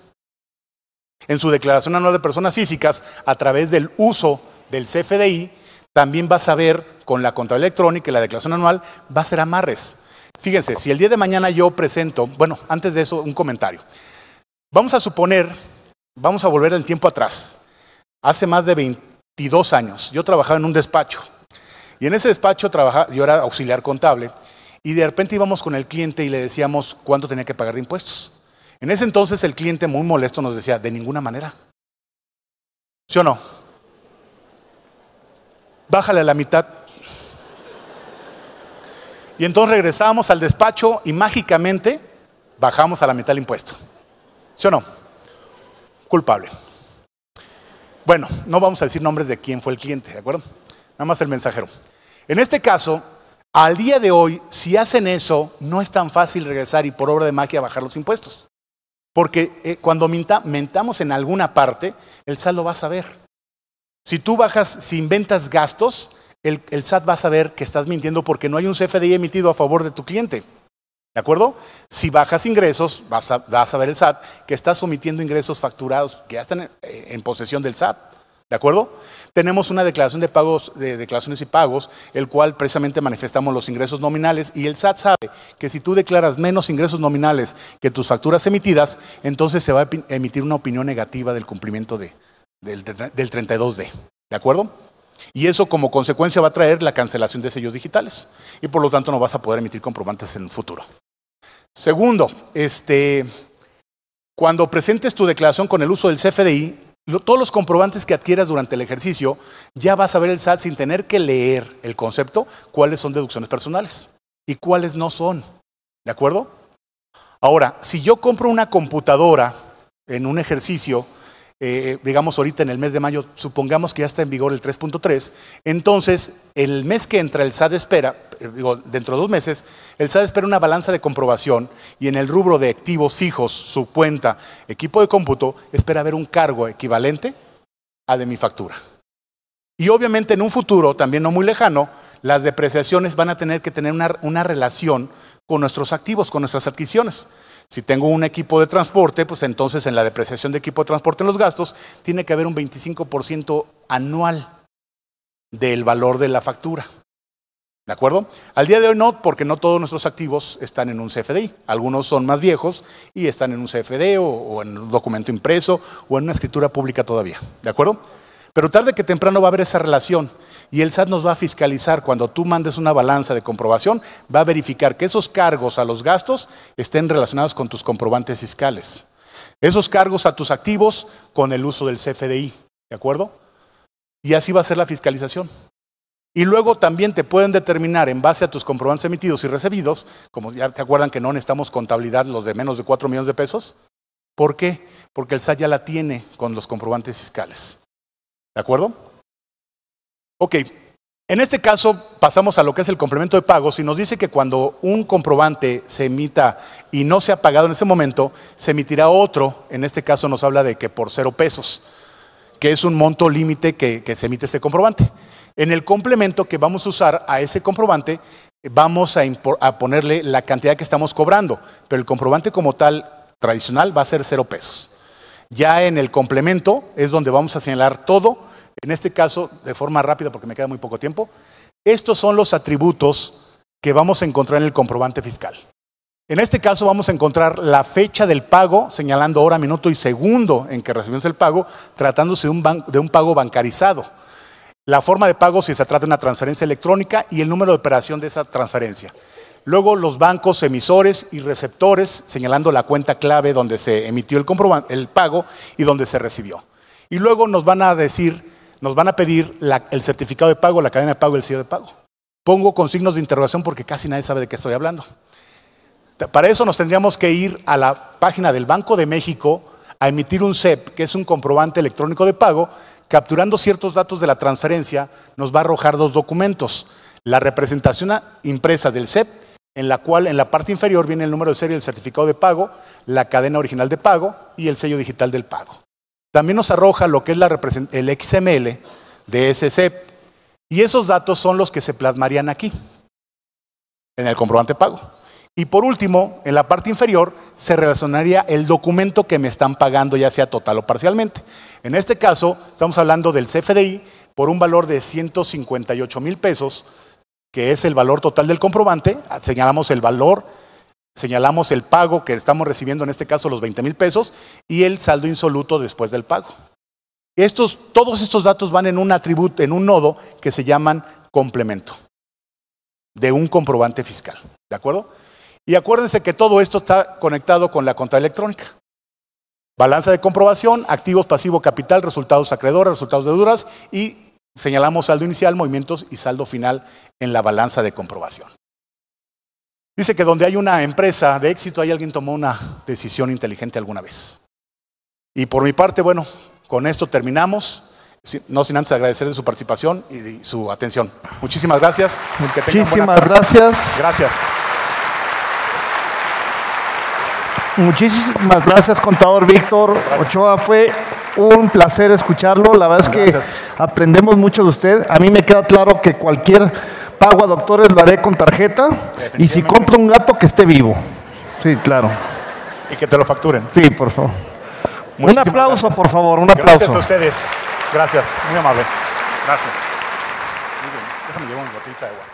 En su declaración anual de personas físicas, a través del uso del CFDI, también va a saber con la contabilidad electrónica y la declaración anual, va a ser amarres. Fíjense, si el día de mañana yo presento, bueno, antes de eso, un comentario. Vamos a suponer, vamos a volver el tiempo atrás. Hace más de 22 años, yo trabajaba en un despacho. Y en ese despacho trabajaba, yo era auxiliar contable. Y de repente íbamos con el cliente y le decíamos cuánto tenía que pagar de impuestos. En ese entonces el cliente muy molesto nos decía, de ninguna manera. ¿Sí o no? Bájale a la mitad, y entonces regresamos al despacho y mágicamente bajamos a la mitad el impuesto. ¿Sí o no? Culpable. Bueno, no vamos a decir nombres de quién fue el cliente, ¿de acuerdo? Nada más el mensajero. En este caso, al día de hoy, si hacen eso, no es tan fácil regresar y por obra de magia bajar los impuestos. Porque eh, cuando mentamos en alguna parte, el saldo va a saber. Si tú bajas, si inventas gastos, el, SAT va a saber que estás mintiendo porque no hay un CFDI emitido a favor de tu cliente. ¿De acuerdo? Si bajas ingresos, vas a, saber el SAT que estás omitiendo ingresos facturados que ya están en, posesión del SAT. ¿De acuerdo? Tenemos una declaración de pagos, de declaraciones y pagos, el cual precisamente manifestamos los ingresos nominales y el SAT sabe que si tú declaras menos ingresos nominales que tus facturas emitidas, entonces se va a emitir una opinión negativa del cumplimiento de, del, del 32D. ¿De acuerdo? Y eso como consecuencia va a traer la cancelación de sellos digitales. Y por lo tanto no vas a poder emitir comprobantes en el futuro. Segundo, este, cuando presentes tu declaración con el uso del CFDI, todos los comprobantes que adquieras durante el ejercicio, ya vas a ver el SAT sin tener que leer el concepto, cuáles son deducciones personales y cuáles no son. ¿De acuerdo? Ahora, si yo compro una computadora en un ejercicio, eh, digamos ahorita en el mes de mayo, supongamos que ya está en vigor el 3.3, entonces el mes que entra el SAT espera, eh, digo, dentro de dos meses, el SAT espera una balanza de comprobación y en el rubro de activos fijos, su cuenta, equipo de cómputo, espera ver un cargo equivalente a de mi factura. Y obviamente en un futuro, también no muy lejano, las depreciaciones van a tener que tener una, una relación con nuestros activos, con nuestras adquisiciones. Si tengo un equipo de transporte, pues entonces en la depreciación de equipo de transporte en los gastos tiene que haber un 25% anual del valor de la factura. ¿De acuerdo? Al día de hoy no, porque no todos nuestros activos están en un CFDI. Algunos son más viejos y están en un CFD o, o, en un documento impreso o en una escritura pública todavía. ¿De acuerdo? Pero tarde que temprano va a haber esa relación y el SAT nos va a fiscalizar cuando tú mandes una balanza de comprobación, va a verificar que esos cargos a los gastos estén relacionados con tus comprobantes fiscales. Esos cargos a tus activos con el uso del CFDI, ¿de acuerdo? Y así va a ser la fiscalización. Y luego también te pueden determinar en base a tus comprobantes emitidos y recibidos, como ya te acuerdan que no necesitamos contabilidad los de menos de 4 millones de pesos. ¿Por qué? Porque el SAT ya la tiene con los comprobantes fiscales. ¿De acuerdo? Ok, en este caso pasamos a lo que es el complemento de pagos y nos dice que cuando un comprobante se emita y no se ha pagado en ese momento, se emitirá otro, en este caso nos habla de que por cero pesos, que es un monto límite que, se emite este comprobante. En el complemento que vamos a usar a ese comprobante, vamos a ponerle la cantidad que estamos cobrando, pero el comprobante como tal tradicional va a ser cero pesos. Ya en el complemento es donde vamos a señalar todo en este caso, de forma rápida porque me queda muy poco tiempo, estos son los atributos que vamos a encontrar en el comprobante fiscal. En este caso vamos a encontrar la fecha del pago, señalando hora, minuto y segundo en que recibimos el pago, tratándose de un, pago bancarizado. La forma de pago si se trata de una transferencia electrónica y el número de operación de esa transferencia. Luego los bancos emisores y receptores, señalando la cuenta clave donde se emitió el pago y donde se recibió. Y luego nos van a decir nos van a pedir el certificado de pago, la cadena de pago y el sello de pago. Pongo con signos de interrogación porque casi nadie sabe de qué estoy hablando. Para eso nos tendríamos que ir a la página del Banco de México a emitir un CEP, que es un comprobante electrónico de pago, capturando ciertos datos de la transferencia, nos va a arrojar dos documentos. La representación impresa del CEP, en la cual en la parte inferior viene el número de serie del certificado de pago, la cadena original de pago y el sello digital del pago. También nos arroja lo que es el XML de ese CEP. Y esos datos son los que se plasmarían aquí, en el comprobante pago. Y por último, en la parte inferior se relacionaría el documento que me están pagando, ya sea total o parcialmente. En este caso, estamos hablando del CFDI por un valor de 158 mil pesos, que es el valor total del comprobante. Señalamos el valor Señalamos el pago que estamos recibiendo, en este caso los 20 mil pesos, y el saldo insoluto después del pago. Estos, todos estos datos van en un atributo, en un nodo que se llaman complemento de un comprobante fiscal. ¿De acuerdo? Y acuérdense que todo esto está conectado con la cuenta electrónica. Balanza de comprobación, activos, pasivo, capital, resultados acreedores, resultados deudoras y señalamos saldo inicial, movimientos y saldo final en la balanza de comprobación. Dice que donde hay una empresa de éxito, hay alguien tomó una decisión inteligente alguna vez. Y por mi parte, bueno, con esto terminamos. No sin antes agradecerles su participación y su atención. Muchísimas gracias. Muchísimas gracias. Gracias. Muchísimas gracias, contador Víctor Ochoa. Fue un placer escucharlo. La verdad es que aprendemos mucho de usted. A mí me queda claro que cualquier pago a doctores lo haré con tarjeta y si compro un gato que esté vivo. Sí, claro. Y que te lo facturen. Sí, por favor. Un aplauso, por favor, un aplauso. Gracias a ustedes. Gracias, muy amable. Gracias. Muy bien. Déjame llevar una botita de agua.